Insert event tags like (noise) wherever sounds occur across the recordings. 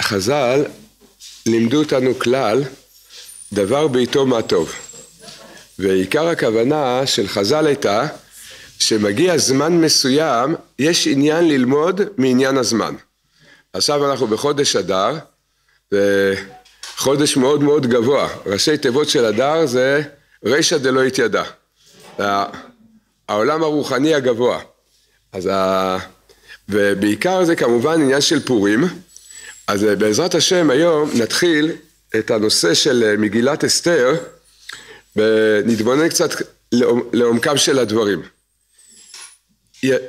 חז"ל לימדו אותנו כלל, דבר בעיתו מה טוב. ועיקר הכוונה של חז"ל הייתה שמגיע זמן מסוים, יש עניין ללמוד מעניין הזמן. עכשיו אנחנו בחודש אדר, חודש מאוד מאוד גבוה. ראשי תיבות של אדר זה רישא דלא התיידע. העולם הרוחני הגבוה. אז ה... ובעיקר זה כמובן עניין של פורים. אז בעזרת השם היום נתחיל את הנושא של מגילת אסתר ונתבונן קצת לעומקם של הדברים.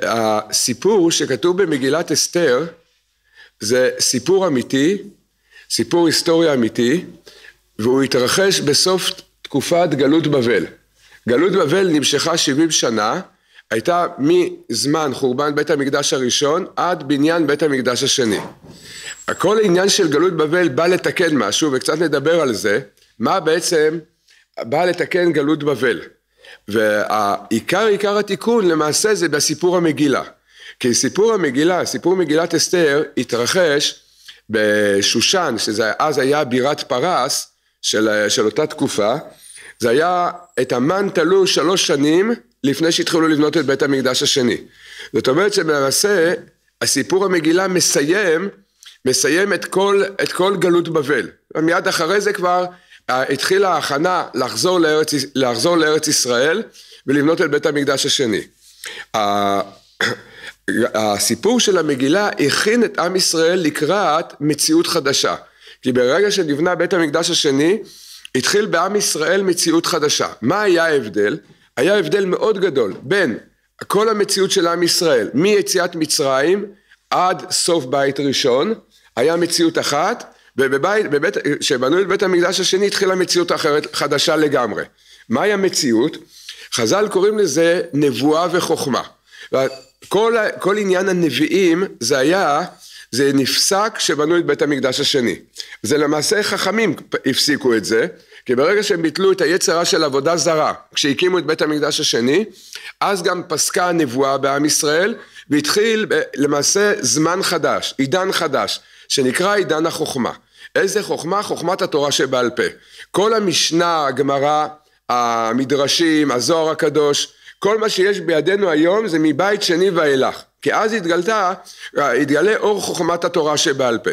הסיפור שכתוב במגילת אסתר זה סיפור אמיתי, סיפור היסטורי אמיתי, והוא התרחש בסוף תקופת גלות בבל. גלות בבל נמשכה 70 שנה, הייתה מזמן חורבן בית המקדש הראשון עד בניין בית המקדש השני. כל העניין של גלות בבל בא לתקן משהו וקצת נדבר על זה, מה בעצם בא לתקן גלות בבל. והעיקר עיקר התיקון למעשה זה בסיפור המגילה. כי סיפור המגילה, סיפור מגילת אסתר התרחש בשושן, שזה אז היה בירת פרס של, של אותה תקופה, זה היה את המן תלו שלוש שנים לפני שהתחילו לבנות את בית המקדש השני. זאת אומרת שלמעשה הסיפור המגילה מסיים, מסיים את כל, את כל גלות בבל. מיד אחרי זה כבר אה, התחילה ההכנה לחזור לארץ, לחזור לארץ ישראל ולבנות את בית המקדש השני. (coughs) הסיפור של המגילה הכין את עם ישראל לקראת מציאות חדשה. כי ברגע שנבנה בית המקדש השני, התחיל בעם ישראל מציאות חדשה. מה היה ההבדל? היה הבדל מאוד גדול בין כל המציאות של עם ישראל, מיציאת מצרים עד סוף בית ראשון, היה מציאות אחת, ובבית, בבית, כשבנו את בית המקדש השני התחילה מציאות אחרת, חדשה לגמרי. מהי המציאות? חז"ל קוראים לזה נבואה וחוכמה. כל, כל עניין הנביאים זה היה, זה נפסק כשבנו את בית המקדש השני. זה למעשה חכמים הפסיקו את זה, כי ברגע שהם ביטלו את היצרה של עבודה זרה, כשהקימו את בית המקדש השני, אז גם פסקה הנבואה בעם ישראל, והתחיל למעשה זמן חדש, עידן חדש, שנקרא עידן החוכמה. איזה חוכמה? חוכמת התורה שבעל פה. כל המשנה, הגמרא, המדרשים, הזוהר הקדוש, כל מה שיש בידינו היום זה מבית שני ואילך. כי אז התגלתה, התגלה אור חוכמת התורה שבעל פה.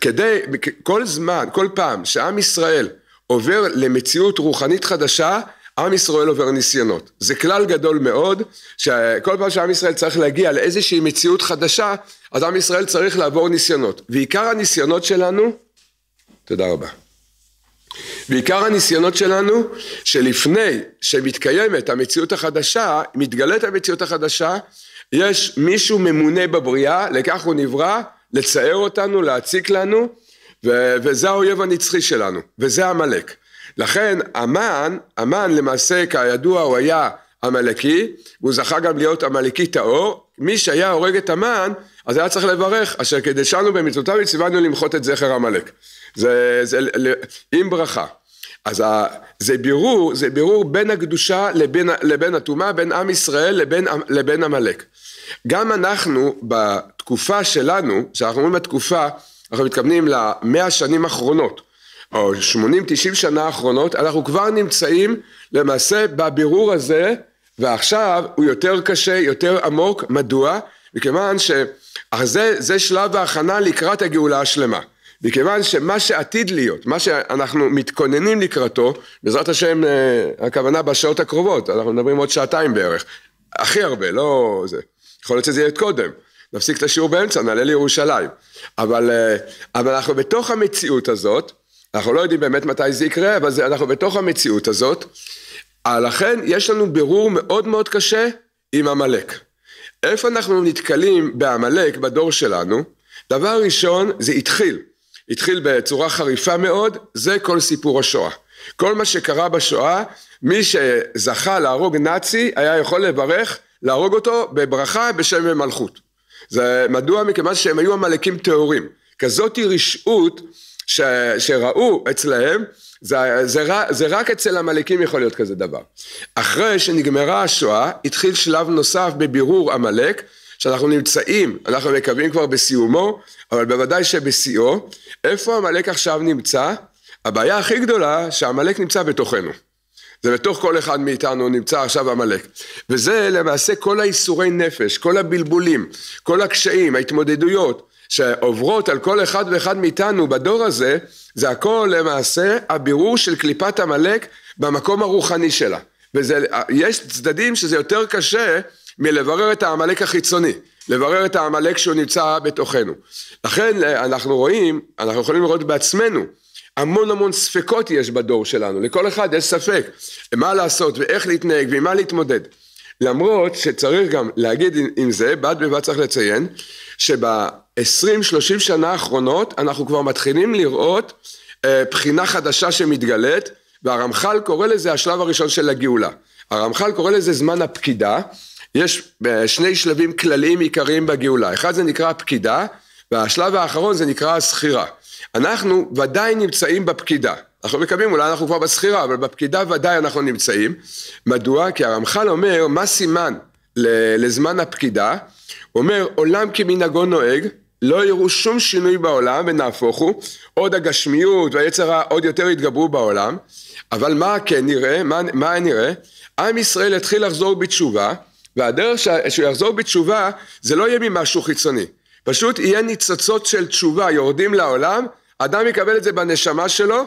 כדי, כל זמן, כל פעם שעם ישראל עובר למציאות רוחנית חדשה, עם ישראל עובר ניסיונות. זה כלל גדול מאוד, שכל פעם שעם ישראל צריך להגיע לאיזושהי מציאות חדשה, אז עם ישראל צריך לעבור ניסיונות. ועיקר הניסיונות שלנו, תודה רבה. ועיקר הניסיונות שלנו, שלפני שמתקיימת המציאות החדשה, מתגלית המציאות החדשה, יש מישהו ממונה בבריאה, לכך הוא נברא, לצייר אותנו, להציק לנו, ו- וזה האויב הנצחי שלנו, וזה עמלק. לכן המן, המן למעשה כידוע הוא היה עמלקי, והוא זכה גם להיות עמלקי טהור, מי שהיה הורג את המן, אז היה צריך לברך, אשר קדשנו במצוותיו וציוונו למחות את זכר עמלק. זה, זה עם ברכה. אז זה בירור, זה בירור בין הקדושה לבין, לבין הטומאה, בין עם ישראל לבין, לבין עמלק. גם אנחנו בתקופה שלנו, כשאנחנו אומרים בתקופה, אנחנו מתכוונים למאה שנים האחרונות, או 80-90 שנה האחרונות, אנחנו כבר נמצאים למעשה בבירור הזה, ועכשיו הוא יותר קשה, יותר עמוק, מדוע? מכיוון שזה שלב ההכנה לקראת הגאולה השלמה. מכיוון שמה שעתיד להיות, מה שאנחנו מתכוננים לקראתו, בעזרת השם אה, הכוונה בשעות הקרובות, אנחנו מדברים עוד שעתיים בערך, הכי הרבה, לא זה, יכול להיות שזה יהיה קודם, נפסיק את השיעור באמצע, נעלה לירושלים, אבל, אה, אבל אנחנו בתוך המציאות הזאת, אנחנו לא יודעים באמת מתי זה יקרה, אבל זה, אנחנו בתוך המציאות הזאת, לכן יש לנו בירור מאוד מאוד קשה עם עמלק. איפה אנחנו נתקלים בעמלק בדור שלנו? דבר ראשון, זה התחיל. התחיל בצורה חריפה מאוד, זה כל סיפור השואה. כל מה שקרה בשואה, מי שזכה להרוג נאצי היה יכול לברך, להרוג אותו בברכה בשם ומלכות. זה מדוע? מכיוון שהם היו עמלקים טהורים. כזאתי רשעות ש, שראו אצלהם, זה, זה, זה רק אצל עמלקים יכול להיות כזה דבר. אחרי שנגמרה השואה, התחיל שלב נוסף בבירור עמלק, שאנחנו נמצאים, אנחנו מקווים כבר בסיומו, אבל בוודאי שבשיאו, איפה עמלק עכשיו נמצא? הבעיה הכי גדולה שעמלק נמצא בתוכנו. זה בתוך כל אחד מאיתנו נמצא עכשיו עמלק. וזה למעשה כל האיסורי נפש, כל הבלבולים, כל הקשיים, ההתמודדויות שעוברות על כל אחד ואחד מאיתנו בדור הזה, זה הכל למעשה הבירור של קליפת עמלק במקום הרוחני שלה. ויש צדדים שזה יותר קשה מלברר את העמלק החיצוני, לברר את העמלק שהוא נמצא בתוכנו. לכן אנחנו רואים, אנחנו יכולים לראות בעצמנו המון המון ספקות יש בדור שלנו, לכל אחד יש ספק מה לעשות ואיך להתנהג ועם מה להתמודד. למרות שצריך גם להגיד עם זה, בד בבד צריך לציין, שב-20-30 שנה האחרונות אנחנו כבר מתחילים לראות אה, בחינה חדשה שמתגלית, והרמח"ל קורא לזה השלב הראשון של הגאולה. הרמח"ל קורא לזה זמן הפקידה, יש אה, שני שלבים כלליים עיקריים בגאולה, אחד זה נקרא הפקידה, והשלב האחרון זה נקרא הזכירה. אנחנו ודאי נמצאים בפקידה. אנחנו מקווים, אולי אנחנו כבר בסחירה, אבל בפקידה ודאי אנחנו נמצאים. מדוע? כי הרמח"ל אומר, מה סימן לזמן הפקידה? הוא אומר, עולם כמנהגו נוהג, לא יראו שום שינוי בעולם, ונהפוך הוא, עוד הגשמיות והיצר עוד יותר יתגברו בעולם, אבל מה כן נראה? מה, מה נראה? עם ישראל יתחיל לחזור בתשובה, והדרך שהוא יחזור בתשובה, זה לא יהיה ממשהו חיצוני. פשוט יהיה ניצוצות של תשובה יורדים לעולם, אדם יקבל את זה בנשמה שלו,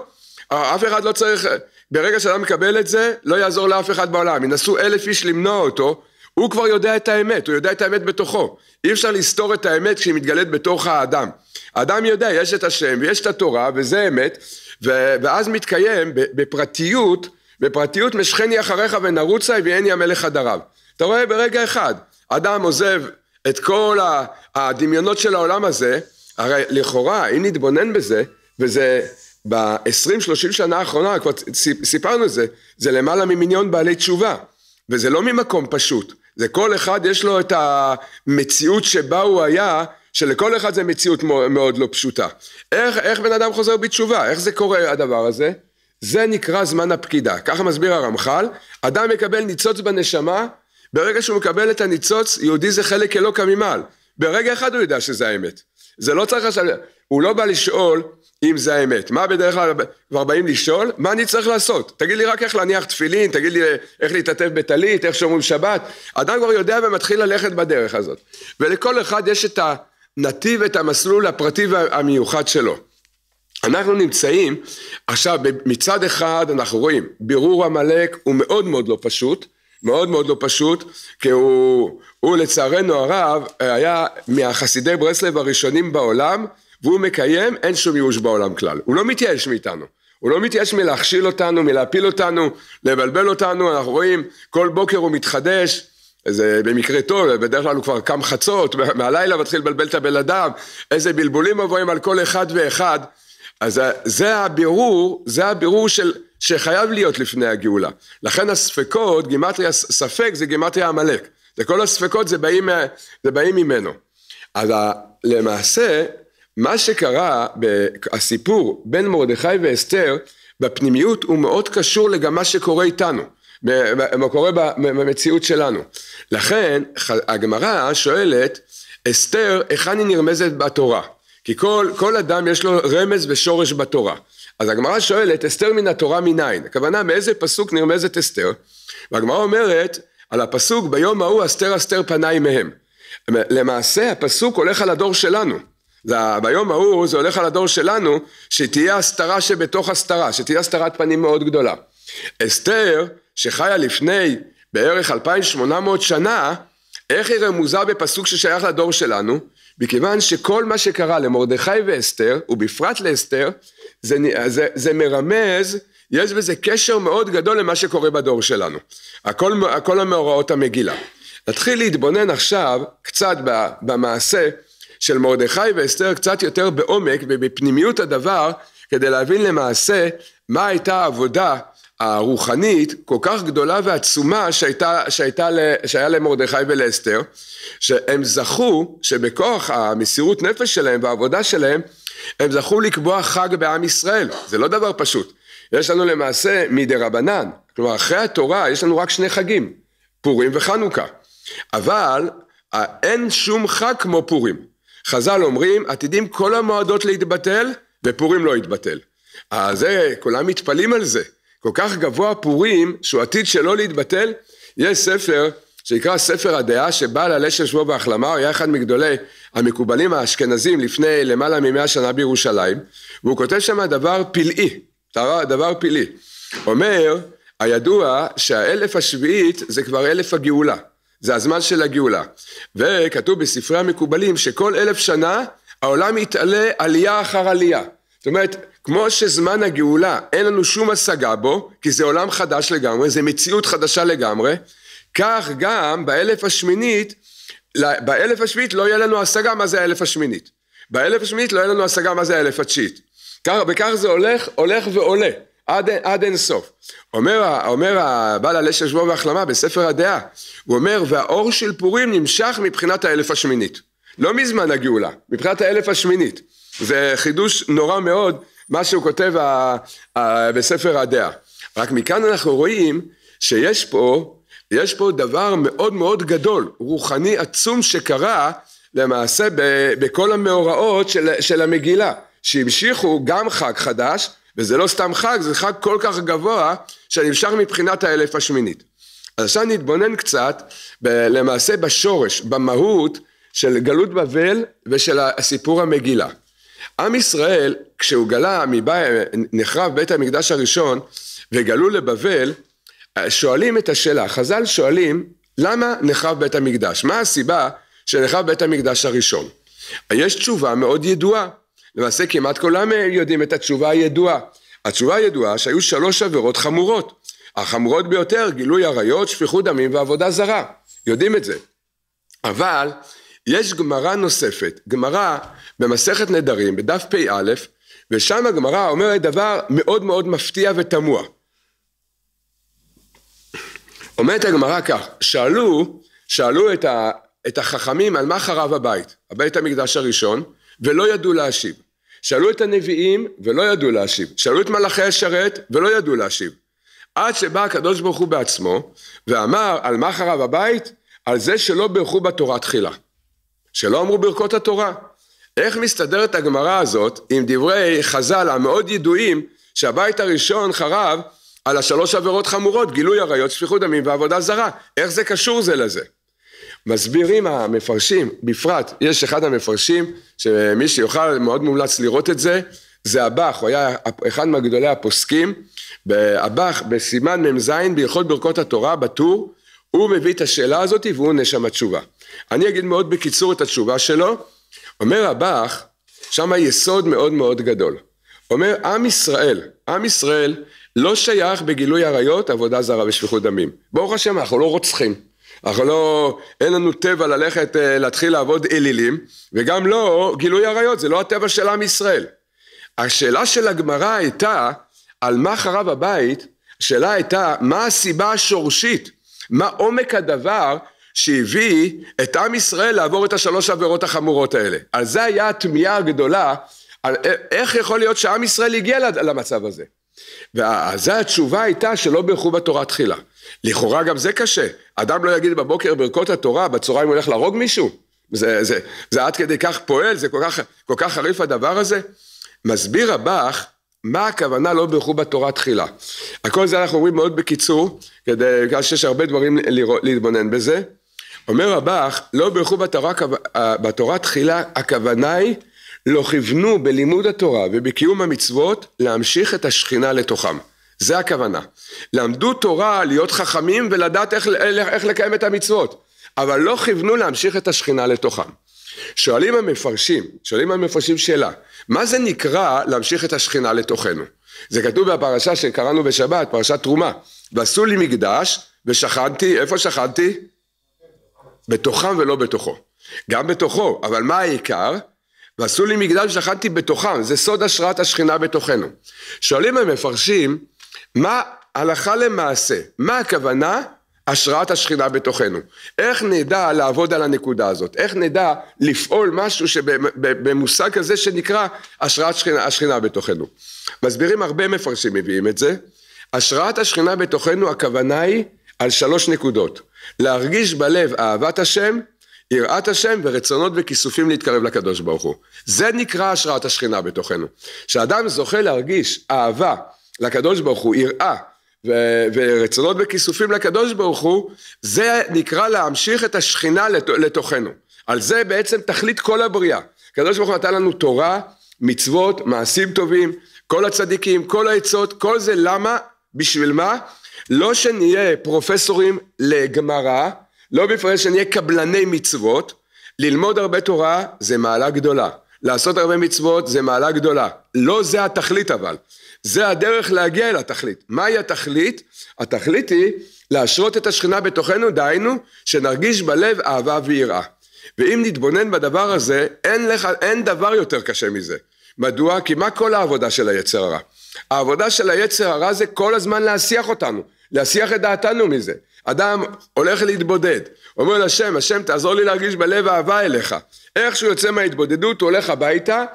אף אחד לא צריך, ברגע שאדם מקבל את זה, לא יעזור לאף אחד בעולם, ינסו אלף איש למנוע אותו, הוא כבר יודע את האמת, הוא יודע את האמת בתוכו. אי אפשר לסתור את האמת כשהיא מתגלית בתוך האדם. האדם יודע, יש את השם ויש את התורה וזה אמת, ו- ואז מתקיים בפרטיות, בפרטיות משכני אחריך ונרוצה הביאני המלך הדריו. אתה רואה ברגע אחד, אדם עוזב את כל הדמיונות של העולם הזה, הרי לכאורה, אם נתבונן בזה, וזה ב-20-30 שנה האחרונה, כבר סיפרנו את זה, זה למעלה ממיליון בעלי תשובה, וזה לא ממקום פשוט, זה כל אחד יש לו את המציאות שבה הוא היה, שלכל אחד זה מציאות מאוד לא פשוטה. איך, איך בן אדם חוזר בתשובה? איך זה קורה הדבר הזה? זה נקרא זמן הפקידה. ככה מסביר הרמח"ל, אדם מקבל ניצוץ בנשמה, ברגע שהוא מקבל את הניצוץ, יהודי זה חלק אלוקא ממעל. ברגע אחד הוא יודע שזה האמת. זה לא צריך עכשיו, הוא לא בא לשאול אם זה האמת. מה בדרך כלל כבר באים לשאול? מה אני צריך לעשות? תגיד לי רק איך להניח תפילין, תגיד לי איך להתעטף בטלית, איך שומרים שבת. אדם כבר יודע ומתחיל ללכת בדרך הזאת. ולכל אחד יש את הנתיב, את המסלול הפרטי והמיוחד שלו. אנחנו נמצאים, עכשיו מצד אחד אנחנו רואים, בירור עמלק הוא מאוד מאוד לא פשוט, מאוד מאוד לא פשוט, כי הוא, הוא לצערנו הרב היה מהחסידי ברסלב הראשונים בעולם, והוא מקיים, אין שום ייאוש בעולם כלל. הוא לא מתייאש מאיתנו. הוא לא מתייאש מלהכשיל אותנו, מלהפיל אותנו, לבלבל אותנו, אנחנו רואים כל בוקר הוא מתחדש, זה במקרה טוב, בדרך כלל הוא כבר קם חצות, מהלילה מתחיל לבלבל את הבן אדם, איזה בלבולים עוברים על כל אחד ואחד, אז זה הבירור, זה הבירור של, שחייב להיות לפני הגאולה. לכן הספקות, גימטריה ספק זה גימטריה עמלק. וכל הספקות זה באים, זה באים ממנו. אז למעשה, מה שקרה, הסיפור בין מרדכי ואסתר, בפנימיות הוא מאוד קשור לגם מה שקורה איתנו, מה קורה במציאות שלנו. לכן הגמרא שואלת, אסתר, היכן היא נרמזת בתורה? כי כל, כל אדם יש לו רמז ושורש בתורה. אז הגמרא שואלת, אסתר מן התורה מניין? הכוונה, מאיזה פסוק נרמזת אסתר? והגמרא אומרת, על הפסוק, ביום ההוא אסתר אסתר פניי מהם. למעשה, הפסוק הולך על הדור שלנו. ביום ההוא זה הולך על הדור שלנו, שתהיה הסתרה שבתוך הסתרה, שתהיה הסתרת פנים מאוד גדולה. אסתר, שחיה לפני בערך 2,800 שנה, איך היא רמוזה בפסוק ששייך לדור שלנו? מכיוון שכל מה שקרה למרדכי ואסתר, ובפרט לאסתר, זה, זה, זה מרמז, יש בזה קשר מאוד גדול למה שקורה בדור שלנו. הכל, הכל המאורעות המגילה. נתחיל להתבונן עכשיו קצת במעשה של מרדכי ואסתר קצת יותר בעומק ובפנימיות הדבר כדי להבין למעשה מה הייתה העבודה הרוחנית כל כך גדולה ועצומה שהייתה, שהייתה, שהיה למרדכי ולאסתר, שהם זכו שבכוח המסירות נפש שלהם והעבודה שלהם, הם זכו לקבוע חג בעם ישראל, זה לא דבר פשוט. יש לנו למעשה מדי רבנן, כלומר אחרי התורה יש לנו רק שני חגים, פורים וחנוכה. אבל אין שום חג כמו פורים. חז"ל אומרים, עתידים כל המועדות להתבטל, ופורים לא יתבטל. אז זה, כולם מתפלאים על זה. כל כך גבוה פורים, שהוא עתיד שלא להתבטל. יש ספר שנקרא ספר הדעה, שבעל הלשם שבוע בהחלמה, הוא היה אחד מגדולי המקובלים האשכנזים לפני למעלה ממאה שנה בירושלים, והוא כותב שם דבר פלאי, דבר פלאי. אומר, הידוע שהאלף השביעית זה כבר אלף הגאולה, זה הזמן של הגאולה. וכתוב בספרי המקובלים שכל אלף שנה העולם יתעלה עלייה אחר עלייה. זאת אומרת, כמו שזמן הגאולה אין לנו שום השגה בו, כי זה עולם חדש לגמרי, זה מציאות חדשה לגמרי, כך גם באלף השמינית, באלף השביעית לא יהיה לנו השגה מה זה האלף השמינית. באלף השמינית לא יהיה לנו השגה מה זה האלף התשיעית. וכך זה הולך, הולך ועולה. עד, עד אין סוף. אומר, אומר הבעל הלשם שבוע והחלמה בספר הדעה, הוא אומר והאור של פורים נמשך מבחינת האלף השמינית. לא מזמן הגאולה, מבחינת האלף השמינית. זה חידוש נורא מאוד מה שהוא כותב ה, ה, בספר הדעה. רק מכאן אנחנו רואים שיש פה, יש פה דבר מאוד מאוד גדול, רוחני עצום שקרה למעשה ב, בכל המאורעות של, של המגילה, שהמשיכו גם חג חדש וזה לא סתם חג, זה חג כל כך גבוה שנמשך מבחינת האלף השמינית. אז עכשיו נתבונן קצת ב- למעשה בשורש, במהות של גלות בבל ושל הסיפור המגילה. עם ישראל, כשהוא גלה, מבא, נחרב בית המקדש הראשון וגלו לבבל, שואלים את השאלה, חז"ל שואלים למה נחרב בית המקדש? מה הסיבה שנחרב בית המקדש הראשון? יש תשובה מאוד ידועה, למעשה כמעט כולם יודעים את התשובה הידועה. התשובה הידועה שהיו שלוש עבירות חמורות. החמורות ביותר, גילוי עריות, שפיכות דמים ועבודה זרה. יודעים את זה. אבל יש גמרא נוספת, גמרא במסכת נדרים, בדף פ"א, ושם הגמרא אומרת דבר מאוד מאוד מפתיע ותמוה. אומרת הגמרא כך, שאלו, שאלו את, ה, את החכמים על מה חרב הבית, הבית המקדש הראשון, ולא ידעו להשיב. שאלו את הנביאים ולא ידעו להשיב. שאלו את מלאכי השרת ולא ידעו להשיב. עד שבא הקדוש ברוך הוא בעצמו ואמר על מה חרב הבית? על זה שלא בירכו בתורה תחילה. שלא אמרו ברכות התורה. איך מסתדרת הגמרא הזאת עם דברי חז"ל המאוד ידועים שהבית הראשון חרב על השלוש עבירות חמורות, גילוי עריות, שפיכות דמים ועבודה זרה. איך זה קשור זה לזה? מסבירים המפרשים, בפרט יש אחד המפרשים שמי שיוכל מאוד מומלץ לראות את זה, זה הבח, הוא היה אחד מהגדולי הפוסקים, הבח בסימן מ"ז בהלכות ברכות התורה בטור, הוא מביא את השאלה הזאת והוא עונה שם התשובה. אני אגיד מאוד בקיצור את התשובה שלו, אומר הבח, שם יסוד מאוד מאוד גדול. אומר עם ישראל, עם ישראל לא שייך בגילוי עריות, עבודה זרה ושפיכות דמים. ברוך השם אנחנו לא רוצחים. אנחנו לא, אין לנו טבע ללכת אה, להתחיל לעבוד אלילים, וגם לא גילוי עריות, זה לא הטבע של עם ישראל. השאלה של הגמרא הייתה, על מה חרב הבית, השאלה הייתה, מה הסיבה השורשית, מה עומק הדבר שהביא את עם ישראל לעבור את השלוש עבירות החמורות האלה. על זה היה התמיהה הגדולה, על איך יכול להיות שעם ישראל הגיע למצב הזה. ואז התשובה הייתה שלא בירכו בתורה תחילה. לכאורה גם זה קשה. אדם לא יגיד בבוקר ברכות התורה, בצהריים הוא הולך להרוג מישהו? זה, זה, זה עד כדי כך פועל? זה כל כך, כל כך חריף הדבר הזה? מסביר הבח מה הכוונה לא בירכו בתורה תחילה. הכל זה אנחנו אומרים מאוד בקיצור, כדי, בגלל שיש הרבה דברים להתבונן בזה. אומר הבח, לא בירכו בתורה, בתורה תחילה, הכוונה היא לא כיוונו בלימוד התורה ובקיום המצוות להמשיך את השכינה לתוכם. זה הכוונה. למדו תורה להיות חכמים ולדעת איך, איך לקיים את המצוות, אבל לא כיוונו להמשיך את השכינה לתוכם. שואלים המפרשים, שואלים המפרשים שאלה, מה זה נקרא להמשיך את השכינה לתוכנו? זה כתוב בפרשה שקראנו בשבת, פרשת תרומה. ועשו לי מקדש ושכנתי, איפה שכנתי? בתוכם ולא בתוכו. גם בתוכו, אבל מה העיקר? ועשו לי מקדש ושכנתי בתוכם, זה סוד השראת השכינה בתוכנו. שואלים המפרשים, מה הלכה למעשה, מה הכוונה השראת השכינה בתוכנו? איך נדע לעבוד על הנקודה הזאת? איך נדע לפעול משהו שבמושג כזה שנקרא השראת השכינה, השכינה בתוכנו? מסבירים הרבה מפרשים מביאים את זה. השראת השכינה בתוכנו הכוונה היא על שלוש נקודות. להרגיש בלב אהבת השם, יראת השם ורצונות וכיסופים להתקרב לקדוש ברוך הוא. זה נקרא השראת השכינה בתוכנו. כשאדם זוכה להרגיש אהבה לקדוש ברוך הוא, יראה ו- ורצונות וכיסופים לקדוש ברוך הוא, זה נקרא להמשיך את השכינה לת- לתוכנו. על זה בעצם תכלית כל הבריאה. הקדוש ברוך הוא נתן לנו תורה, מצוות, מעשים טובים, כל הצדיקים, כל העצות, כל זה למה? בשביל מה? לא שנהיה פרופסורים לגמרא, לא בפרט שנהיה קבלני מצוות, ללמוד הרבה תורה זה מעלה גדולה, לעשות הרבה מצוות זה מעלה גדולה, לא זה התכלית אבל, זה הדרך להגיע אל התכלית. מהי התכלית? התכלית היא להשרות את השכינה בתוכנו, דהיינו שנרגיש בלב אהבה ויראה. ואם נתבונן בדבר הזה, אין, לך, אין דבר יותר קשה מזה. מדוע? כי מה כל העבודה של היצר הרע? העבודה של היצר הרע זה כל הזמן להסיח אותנו, להסיח את דעתנו מזה. אדם הולך להתבודד, אומר לשם, השם תעזור לי להרגיש בלב אהבה אליך. איך שהוא יוצא מההתבודדות, הוא הולך הביתה,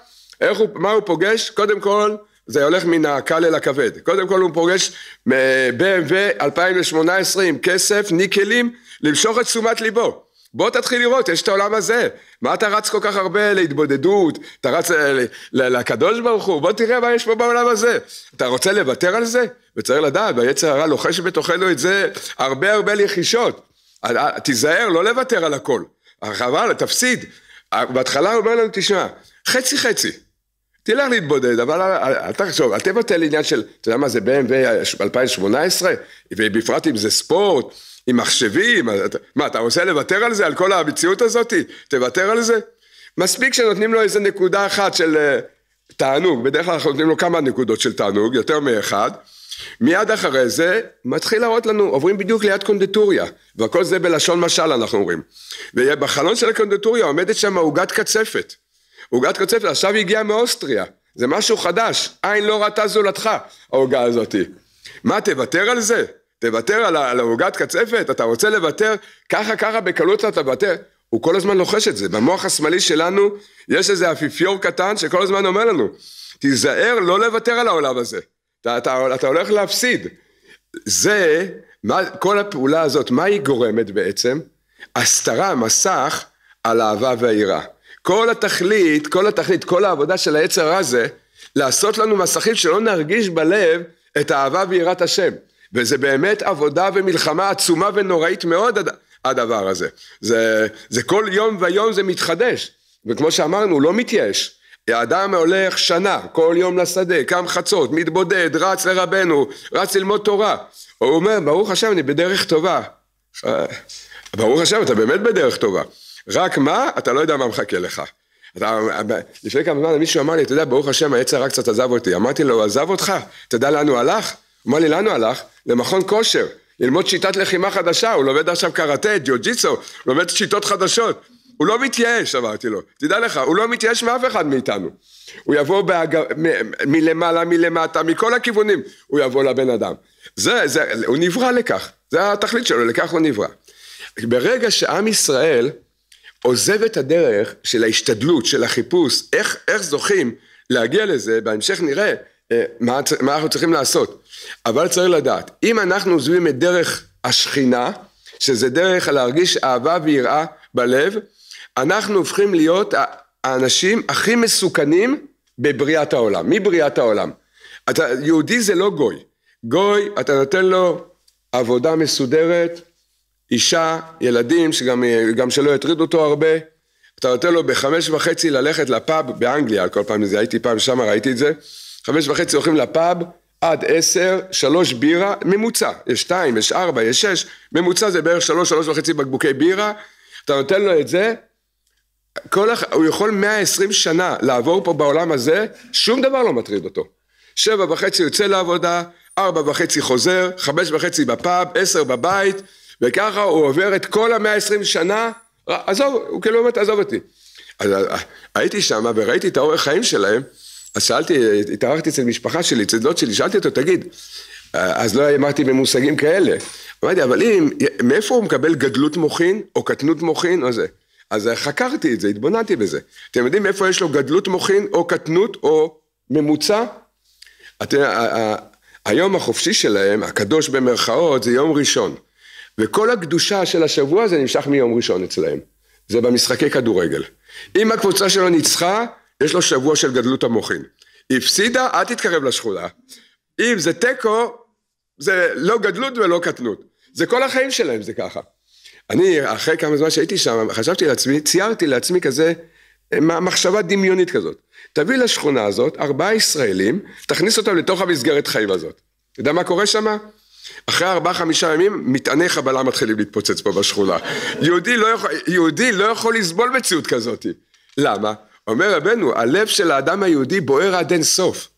איך הוא, מה הוא פוגש? קודם כל, זה הולך מן הקל אל הכבד. קודם כל הוא פוגש ב-BMW 2018 עם כסף, ניקלים, למשוך את תשומת ליבו. בוא תתחיל לראות, יש את העולם הזה. מה אתה רץ כל כך הרבה להתבודדות? אתה רץ לקדוש ברוך הוא? בוא תראה מה יש פה בעולם הזה. אתה רוצה לוותר על זה? וצריך לדעת, ביצר הרע לוחש בתוכנו את זה הרבה הרבה לחישות. תיזהר, לא לוותר על הכל. חבל, תפסיד. בהתחלה הוא אומר לנו, תשמע, חצי חצי. תלך להתבודד, אבל אל תחשוב, אל תבטל עניין של, אתה יודע מה זה BMW 2018, ובפרט אם זה ספורט, עם מחשבים, מה, אתה רוצה לוותר על זה, על כל המציאות הזאת? תוותר על זה? מספיק שנותנים לו איזה נקודה אחת של אה, תענוג, בדרך כלל אנחנו נותנים לו כמה נקודות של תענוג, יותר מאחד, מיד אחרי זה מתחיל להראות לנו, עוברים בדיוק ליד קונדטוריה, וכל זה בלשון משל אנחנו אומרים. ובחלון של הקונדטוריה עומדת שם עוגת קצפת. עוגת קצפת עכשיו הגיעה מאוסטריה, זה משהו חדש, עין לא ראתה זולתך, העוגה הזאתי. מה, תוותר על זה? תוותר על העוגת קצפת? אתה רוצה לוותר? ככה ככה בקלות אתה תוותר? הוא כל הזמן לוחש את זה. במוח השמאלי שלנו יש איזה אפיפיור קטן שכל הזמן אומר לנו, תיזהר לא לוותר על העולם הזה. אתה, אתה, אתה הולך להפסיד. זה, מה, כל הפעולה הזאת, מה היא גורמת בעצם? הסתרה, מסך, על האהבה והיראה. כל התכלית, כל התכלית, כל העבודה של היצר הזה, לעשות לנו מסכים שלא נרגיש בלב את האהבה ויראת השם. וזה באמת עבודה ומלחמה עצומה ונוראית מאוד הדבר הזה. זה, זה כל יום ויום זה מתחדש. וכמו שאמרנו, הוא לא מתייאש. האדם הולך שנה, כל יום לשדה, קם חצות, מתבודד, רץ לרבנו, רץ ללמוד תורה. הוא אומר, ברוך השם, אני בדרך טובה. ברוך השם, אתה באמת בדרך טובה. רק מה, אתה לא יודע מה מחכה לך. אתה, לפני כמה זמן מישהו אמר לי, אתה יודע, ברוך השם, העץ הרע קצת עזב אותי. אמרתי לו, עזב אותך? אתה יודע לאן הוא הלך? אמר לי, לאן הוא הלך? למכון כושר. ללמוד שיטת לחימה חדשה, הוא לומד עכשיו קראטה, הוא לומד שיטות חדשות. הוא לא מתייאש, אמרתי לו. תדע לך, הוא לא מתייאש מאף אחד מאיתנו. הוא יבוא בהג... מ... מלמעלה, מלמטה, מכל הכיוונים, הוא יבוא לבן אדם. זה, זה, הוא נברא לכך, זה התכלית שלו, לכך הוא נברא. ברגע שעם ישראל עוזב את הדרך של ההשתדלות, של החיפוש, איך, איך זוכים להגיע לזה, בהמשך נראה אה, מה, מה אנחנו צריכים לעשות. אבל צריך לדעת, אם אנחנו עוזבים את דרך השכינה, שזה דרך להרגיש אהבה ויראה בלב, אנחנו הופכים להיות האנשים הכי מסוכנים בבריאת העולם. מבריאת העולם? אתה, יהודי זה לא גוי. גוי, אתה נותן לו עבודה מסודרת, אישה, ילדים, שגם שלא יטריד אותו הרבה. אתה נותן לו בחמש וחצי ללכת לפאב באנגליה, כל פעם זה, הייתי פעם שם, ראיתי את זה. חמש וחצי הולכים לפאב, עד עשר, שלוש בירה, ממוצע. יש שתיים, יש ארבע, יש שש, ממוצע זה בערך שלוש, שלוש וחצי בקבוקי בירה. אתה נותן לו את זה, כל הח... הוא יכול 120 שנה לעבור פה בעולם הזה, שום דבר לא מטריד אותו. שבע וחצי יוצא לעבודה, ארבע וחצי חוזר, חמש וחצי בפאב, עשר בבית, וככה הוא עובר את כל המאה עשרים שנה, עזוב, הוא כאילו אומר, תעזוב אותי. אז אה, הייתי שם וראיתי את האורך חיים שלהם, אז שאלתי, התארחתי אצל משפחה שלי, אצל דוד שלי, שאלתי אותו, תגיד, אז לא אמרתי במושגים כאלה. אמרתי, אבל אם, מאיפה הוא מקבל גדלות מוחין, או קטנות מוחין, או זה? אז חקרתי את זה, התבוננתי בזה. אתם יודעים איפה יש לו גדלות מוחין, או קטנות, או ממוצע? אתם, היום החופשי שלהם, הקדוש במרכאות, זה יום ראשון. וכל הקדושה של השבוע הזה נמשך מיום ראשון אצלהם. זה במשחקי כדורגל. אם הקבוצה שלו ניצחה, יש לו שבוע של גדלות המוחין. הפסידה, אל תתקרב לשכונה. אם זה תיקו, זה לא גדלות ולא קטנות. זה כל החיים שלהם זה ככה. אני, אחרי כמה זמן שהייתי שם, חשבתי לעצמי, ציירתי לעצמי כזה, מחשבה דמיונית כזאת. תביא לשכונה הזאת ארבעה ישראלים, תכניס אותם לתוך המסגרת חיים הזאת. אתה יודע מה קורה שם? אחרי ארבעה חמישה ימים מטעני חבלה מתחילים להתפוצץ פה בשכונה. יהודי לא יכול, יהודי לא יכול לסבול מציאות כזאת. למה? אומר רבנו, הלב של האדם היהודי בוער עד אין סוף.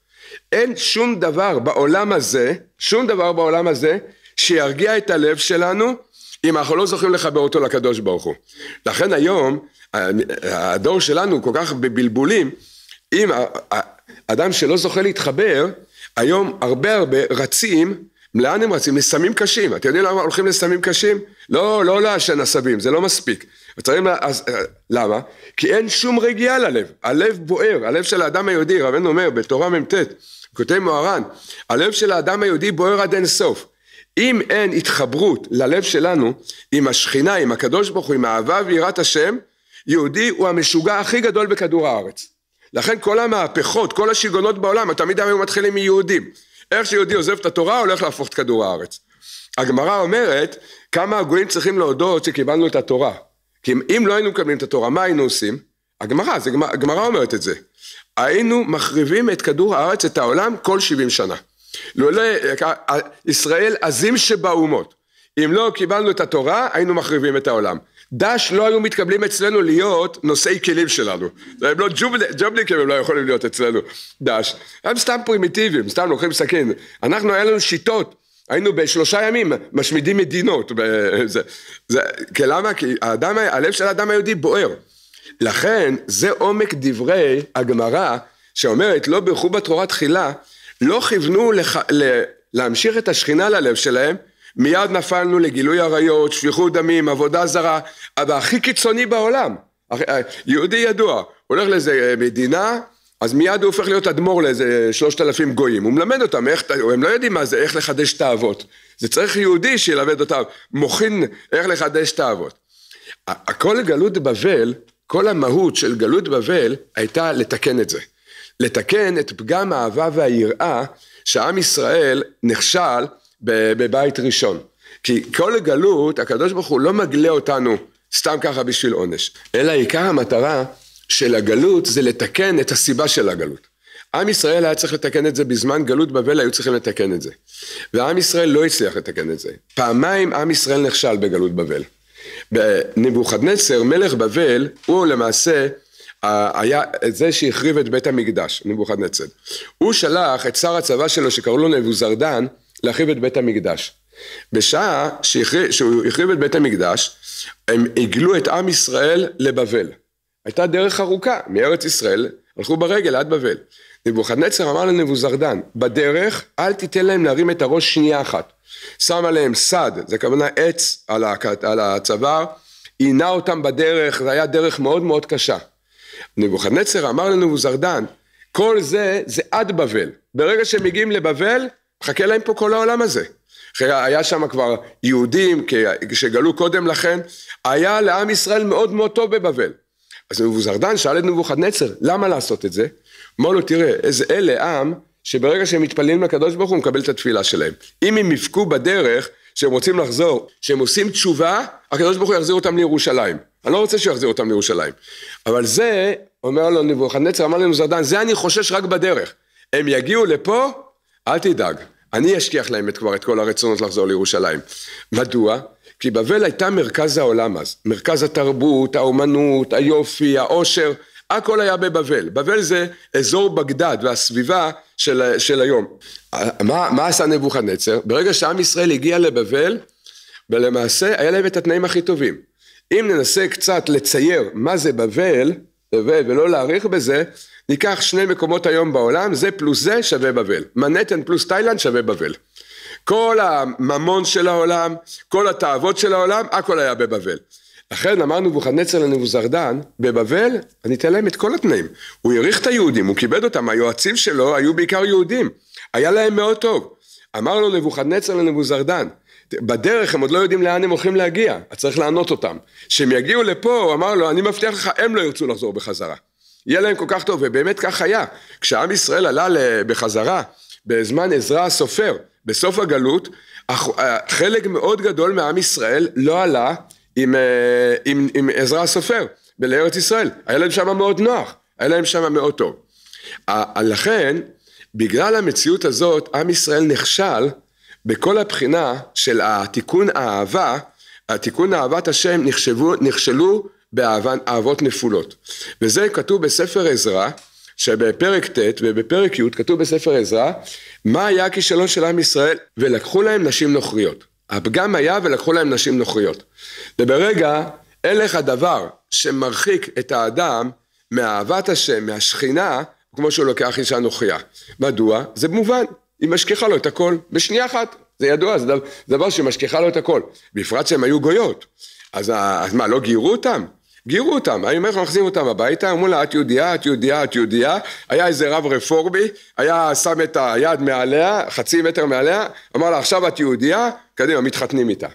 אין שום דבר בעולם הזה, שום דבר בעולם הזה, שירגיע את הלב שלנו, אם אנחנו לא זוכים לחבר אותו לקדוש ברוך הוא. לכן היום, הדור שלנו כל כך בבלבולים, אם אדם שלא זוכה להתחבר, היום הרבה הרבה רצים, לאן הם רצים? לסמים קשים. אתם יודעים למה הולכים לסמים קשים? לא, לא לעשן עשבים, זה לא מספיק. צריכים, אז, למה? כי אין שום רגיעה ללב, הלב בוער, הלב של האדם היהודי, רבנו אומר בתורה מ"ט, כותב מוהר"ן, הלב של האדם היהודי בוער עד אין סוף. אם אין התחברות ללב שלנו עם השכינה, עם הקדוש ברוך הוא, עם האהבה ויראת השם, יהודי הוא המשוגע הכי גדול בכדור הארץ. לכן כל המהפכות, כל השיגעונות בעולם, תמיד היו מתחילים מיהודים. איך שיהודי עוזב את התורה, הולך להפוך את כדור הארץ. הגמרא אומרת, כמה הגויים צריכים להודות שקיבלנו את התורה. כי אם לא היינו מקבלים את התורה, מה היינו עושים? הגמרא, הגמרא אומרת את זה. היינו מחריבים את כדור הארץ, את העולם, כל 70 שנה. לולא ישראל עזים שבאומות. אם לא קיבלנו את התורה, היינו מחריבים את העולם. דש לא היו מתקבלים אצלנו להיות נושאי כלים שלנו. הם לא ג'ובניקים, הם לא יכולים להיות אצלנו. דש. הם סתם פרימיטיביים, סתם לוקחים סכין. אנחנו, היה לנו שיטות. היינו בשלושה ימים משמידים מדינות. זה, זה, כי למה? כי האדם, הלב של האדם היהודי בוער. לכן זה עומק דברי הגמרא שאומרת לא בירכו בתורה תחילה, לא כיוונו לח, ל, להמשיך את השכינה ללב שלהם, מיד נפלנו לגילוי עריות, שפיכות דמים, עבודה זרה, אבל הכי קיצוני בעולם. יהודי ידוע, הולך לאיזה מדינה, אז מיד הוא הופך להיות אדמו"ר לאיזה שלושת אלפים גויים, הוא מלמד אותם, איך, הם לא יודעים מה זה, איך לחדש את האבות. זה צריך יהודי שילמד אותם, מוכין איך לחדש את האבות. הכל גלות בבל, כל המהות של גלות בבל הייתה לתקן את זה. לתקן את פגם האהבה והיראה שעם ישראל נכשל בבית ראשון. כי כל גלות, הקדוש ברוך הוא לא מגלה אותנו סתם ככה בשביל עונש, אלא עיקר המטרה של הגלות זה לתקן את הסיבה של הגלות. עם ישראל היה צריך לתקן את זה בזמן גלות בבל, היו צריכים לתקן את זה. ועם ישראל לא הצליח לתקן את זה. פעמיים עם ישראל נכשל בגלות בבל. בנבוכדנצר, מלך בבל, הוא למעשה היה זה שהחריב את בית המקדש, נבוכדנצר. הוא שלח את שר הצבא שלו שקראו לו נבוזרדן להחריב את בית המקדש. בשעה שהוא החריב את בית המקדש, הם הגלו את עם ישראל לבבל. הייתה דרך ארוכה, מארץ ישראל, הלכו ברגל עד בבל. נבוכדנצר אמר לנבוזרדן, בדרך אל תיתן להם להרים את הראש שנייה אחת. שם עליהם סד, זה כוונה עץ על הצוואר, עינה אותם בדרך, זה היה דרך מאוד מאוד קשה. נבוכדנצר אמר לנבוזרדן, כל זה, זה עד בבל. ברגע שהם מגיעים לבבל, מחכה להם פה כל העולם הזה. היה שם כבר יהודים שגלו קודם לכן, היה לעם ישראל מאוד מאוד טוב בבבל. אז נבוזרדן שאל את נבוכדנצר, למה לעשות את זה? אמר לו, תראה, איזה אלה עם שברגע שהם מתפללים לקדוש ברוך הוא, מקבל את התפילה שלהם. אם הם יבכו בדרך, שהם רוצים לחזור, שהם עושים תשובה, הקדוש ברוך הוא יחזיר אותם לירושלים. אני לא רוצה שהוא יחזיר אותם לירושלים. אבל זה, אומר לו נבוכדנצר, אמר לנו זרדן, זה אני חושש רק בדרך. הם יגיעו לפה, אל תדאג. אני אשכיח להם את כבר את כל הרצונות לחזור לירושלים. מדוע? כי בבל הייתה מרכז העולם אז. מרכז התרבות, האומנות, היופי, העושר, הכל היה בבבל. בבל זה אזור בגדד והסביבה של, של היום. מה, מה עשה נבוכדנצר? ברגע שעם ישראל הגיע לבבל, ולמעשה היה להם את התנאים הכי טובים. אם ננסה קצת לצייר מה זה בבל, בבל ולא להאריך בזה, ניקח שני מקומות היום בעולם, זה פלוס זה שווה בבל. מנהטן פלוס תאילנד שווה בבל. כל הממון של העולם, כל התאוות של העולם, הכל היה בבבל. לכן אמר נבוכדנצר לנבוזרדן, בבבל אני אתן להם את כל התנאים. הוא העריך את היהודים, הוא כיבד אותם, היועצים שלו היו בעיקר יהודים. היה להם מאוד טוב. אמר לו נבוכדנצר לנבוזרדן, בדרך הם עוד לא יודעים לאן הם הולכים להגיע, אז צריך לענות אותם. כשהם יגיעו לפה, הוא אמר לו, אני מבטיח לך, הם לא ירצו לחזור בחזרה. יהיה להם כל כך טוב, ובאמת כך היה. כשעם ישראל עלה בחזרה, בזמן עזרא הסופר, בסוף הגלות, חלק מאוד גדול מעם ישראל לא עלה עם, אה, עם, עם עזרא הסופר ולארץ ישראל. היה להם שם מאוד נוח, היה להם שם מאוד טוב. לכן, בגלל המציאות הזאת, עם ישראל נכשל בכל הבחינה של התיקון האהבה, התיקון אהבת השם נחשבו, נכשלו באהבות נפולות. וזה כתוב בספר עזרא, שבפרק ט' ובפרק י' כתוב בספר עזרא, מה היה הכישלון של עם ישראל? ולקחו להם נשים נוכריות. הפגם היה ולקחו להם נשים נוכריות. וברגע, אין לך דבר שמרחיק את האדם מאהבת השם, מהשכינה, כמו שהוא לוקח אישה נוכריה. מדוע? זה מובן, היא משכיחה לו את הכל בשנייה אחת. זה ידוע, זה דבר שמשכיחה לו את הכל. בפרט שהם היו גויות. אז, אז מה, לא גירו אותם? גירו אותם, אני אומר לך, מכניסים אותם הביתה, אמרו לה, את יהודייה, את יהודייה, את יהודייה, היה איזה רב רפורמי, היה שם את היד מעליה, חצי מטר מעליה, אמר לה, עכשיו את יהודייה, קדימה, מתחתנים איתה.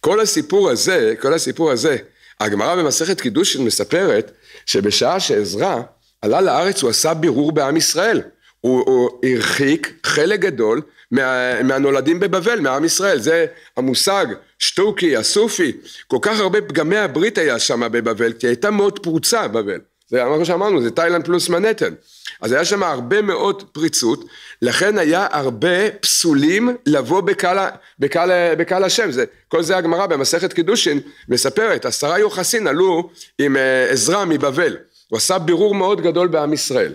כל הסיפור הזה, כל הסיפור הזה, הגמרא במסכת קידושין מספרת שבשעה שעזרא עלה לארץ הוא עשה בירור בעם ישראל. הוא, הוא הרחיק חלק גדול מה, מהנולדים בבבל, מעם ישראל. זה המושג שטוקי, הסופי. כל כך הרבה פגמי הברית היה שם בבבל, כי הייתה מאוד פרוצה בבל. זה מה שאמרנו, זה תאילנד פלוס מנהטן. אז היה שם הרבה מאוד פריצות, לכן היה הרבה פסולים לבוא בקהל, בקהל, בקהל השם. זה, כל זה הגמרא במסכת קידושין מספרת, עשרה יוחסין עלו עם אה, עזרא מבבל. הוא עשה בירור מאוד גדול בעם ישראל.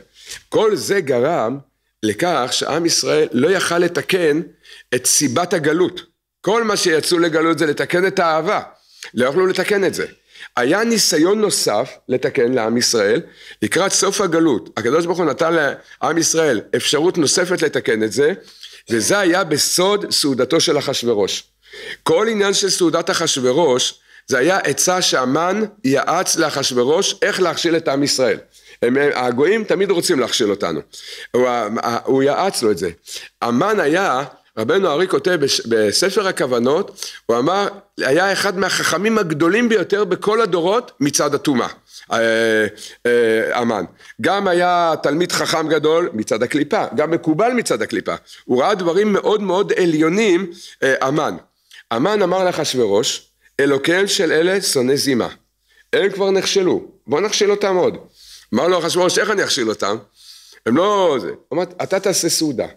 כל זה גרם לכך שעם ישראל לא יכל לתקן את סיבת הגלות. כל מה שיצאו לגלות זה לתקן את האהבה. לא יכלו לתקן את זה. היה ניסיון נוסף לתקן לעם ישראל לקראת סוף הגלות. הקדוש ברוך הוא נתן לעם ישראל אפשרות נוספת לתקן את זה, וזה היה בסוד סעודתו של אחשורוש. כל עניין של סעודת אחשורוש זה היה עצה שהמן יעץ לאחשורוש איך להכשיל את עם ישראל. הם, הגויים תמיד רוצים להכשיל אותנו. הוא, הוא יעץ לו את זה. המן היה, רבנו ארי כותב בספר הכוונות, הוא אמר, היה אחד מהחכמים הגדולים ביותר בכל הדורות מצד הטומאה. אה, אה, המן. גם היה תלמיד חכם גדול מצד הקליפה, גם מקובל מצד הקליפה. הוא ראה דברים מאוד מאוד עליונים, אה, המן. המן אמר לאחשוורוש, אלוקיהם של אלה שונא זימה. הם כבר נכשלו, בוא נכשיל אותם עוד. אמר לו אחשוורוש, איך אני אכשיל אותם? הם לא זה. הוא אמר, אתה תעשה סעודה.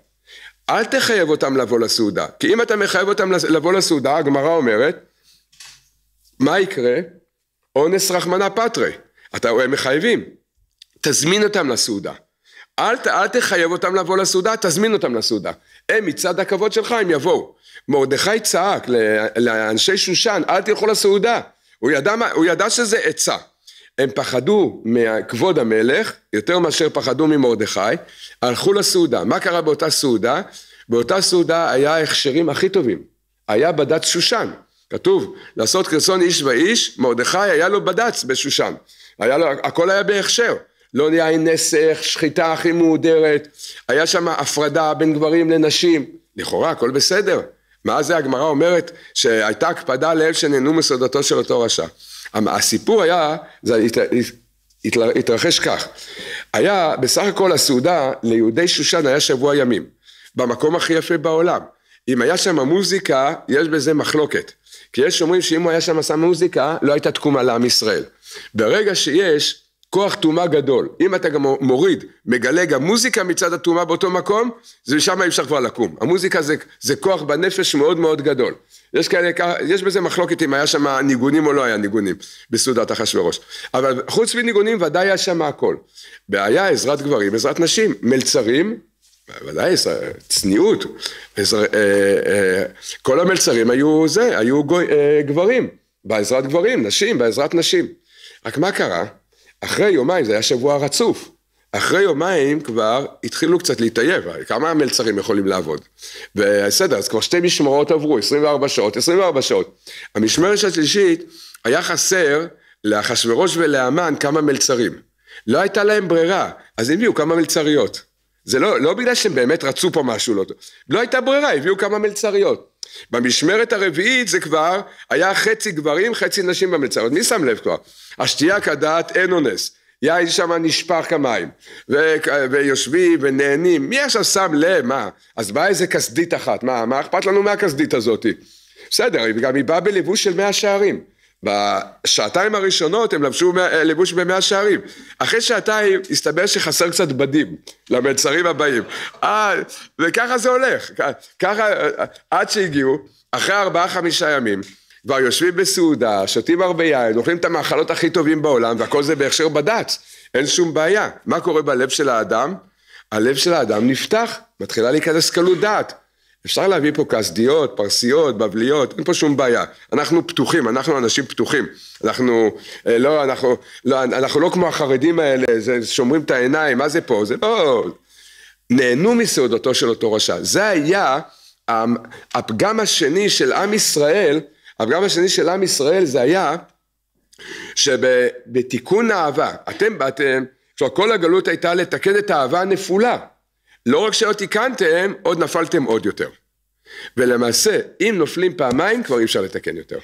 אל תחייב אותם לבוא לסעודה. כי אם אתה מחייב אותם לבוא לסעודה, הגמרא אומרת, מה יקרה? אונס רחמנא פטרי. אתה, הם מחייבים. תזמין אותם לסעודה. אל, אל תחייב אותם לבוא לסעודה, תזמין אותם לסעודה. הם מצד הכבוד שלך, הם יבואו. מרדכי צעק לאנשי שושן, אל תלכו לסעודה. הוא ידע, הוא ידע שזה עצה. הם פחדו מכבוד המלך יותר מאשר פחדו ממרדכי, הלכו לסעודה. מה קרה באותה סעודה? באותה סעודה היה ההכשרים הכי טובים. היה בד"ץ שושן. כתוב, לעשות כרצון איש ואיש, מרדכי היה לו בד"ץ בשושן. היה לו, הכל היה בהכשר. לא נהיה נסך, שחיטה הכי מהודרת, היה שם הפרדה בין גברים לנשים. לכאורה הכל בסדר. מה זה הגמרא אומרת שהייתה הקפדה לאל שנהנו מסעודתו של אותו רשע. הסיפור היה, זה התרחש כך, היה בסך הכל הסעודה ליהודי שושן היה שבוע ימים, במקום הכי יפה בעולם. אם היה שם מוזיקה, יש בזה מחלוקת. כי יש אומרים שאם הוא היה שם עשה מוזיקה, לא הייתה תקומה לעם ישראל. ברגע שיש כוח טומאה גדול, אם אתה גם מוריד, מגלה גם מוזיקה מצד הטומאה באותו מקום, זה שם אי אפשר כבר לקום. המוזיקה זה, זה כוח בנפש מאוד מאוד גדול. יש כאלה, יש בזה מחלוקת אם היה שם ניגונים או לא היה ניגונים בסעודת אחשורוש. אבל חוץ מניגונים ודאי היה שם הכל. בעיה עזרת גברים, עזרת נשים, מלצרים, ודאי צניעות, עזר, אה, אה, כל המלצרים היו זה, היו גוי, אה, גברים, בעזרת גברים, נשים, בעזרת נשים. רק מה קרה? אחרי יומיים, זה היה שבוע רצוף, אחרי יומיים כבר התחילו קצת להתעייף, כמה המלצרים יכולים לעבוד? בסדר, אז כבר שתי משמרות עברו, 24 שעות, 24 שעות. המשמרת השלישית היה חסר לאחשוורוש ולאמן כמה מלצרים. לא הייתה להם ברירה, אז הביאו כמה מלצריות. זה לא, לא בגלל שהם באמת רצו פה משהו לא טוב, לא הייתה ברירה, הביאו כמה מלצריות. במשמרת הרביעית זה כבר היה חצי גברים, חצי נשים במצרות. מי שם לב כבר? השתייה כדעת אין אונס. יין שם נשפך כמים, ו- ויושבים ונהנים, מי עכשיו שם לב, מה, אז באה איזה כסדית אחת, מה, מה אכפת לנו מהכסדית הזאתי? בסדר, גם היא באה בלבוש של מאה שערים. בשעתיים הראשונות הם לבשו לבוש במאה שערים. אחרי שעתיים הסתבר שחסר קצת בדים למצרים הבאים. אה, וככה זה הולך. ככה, עד שהגיעו, אחרי ארבעה חמישה ימים, כבר יושבים בסעודה, שותים הרבה יין, אוכלים את המאכלות הכי טובים בעולם, והכל זה בהכשר בד"ץ. אין שום בעיה. מה קורה בלב של האדם? הלב של האדם נפתח, מתחילה להיכנס קלות דעת. אפשר להביא פה כסדיות, פרסיות, בבליות, אין פה שום בעיה. אנחנו פתוחים, אנחנו אנשים פתוחים. אנחנו אה, לא, אנחנו, לא, אנחנו לא כמו החרדים האלה, זה, שומרים את העיניים, מה זה פה? זה לא... נהנו מסעודתו של אותו רשע. זה היה הפגם השני של עם ישראל, הפגם השני של עם ישראל זה היה שבתיקון האהבה, אתם באתם, כלומר כל הגלות הייתה לתקן את האהבה הנפולה. לא רק שלא תיקנתם, עוד נפלתם עוד יותר. ולמעשה, אם נופלים פעמיים, כבר אי אפשר לתקן יותר.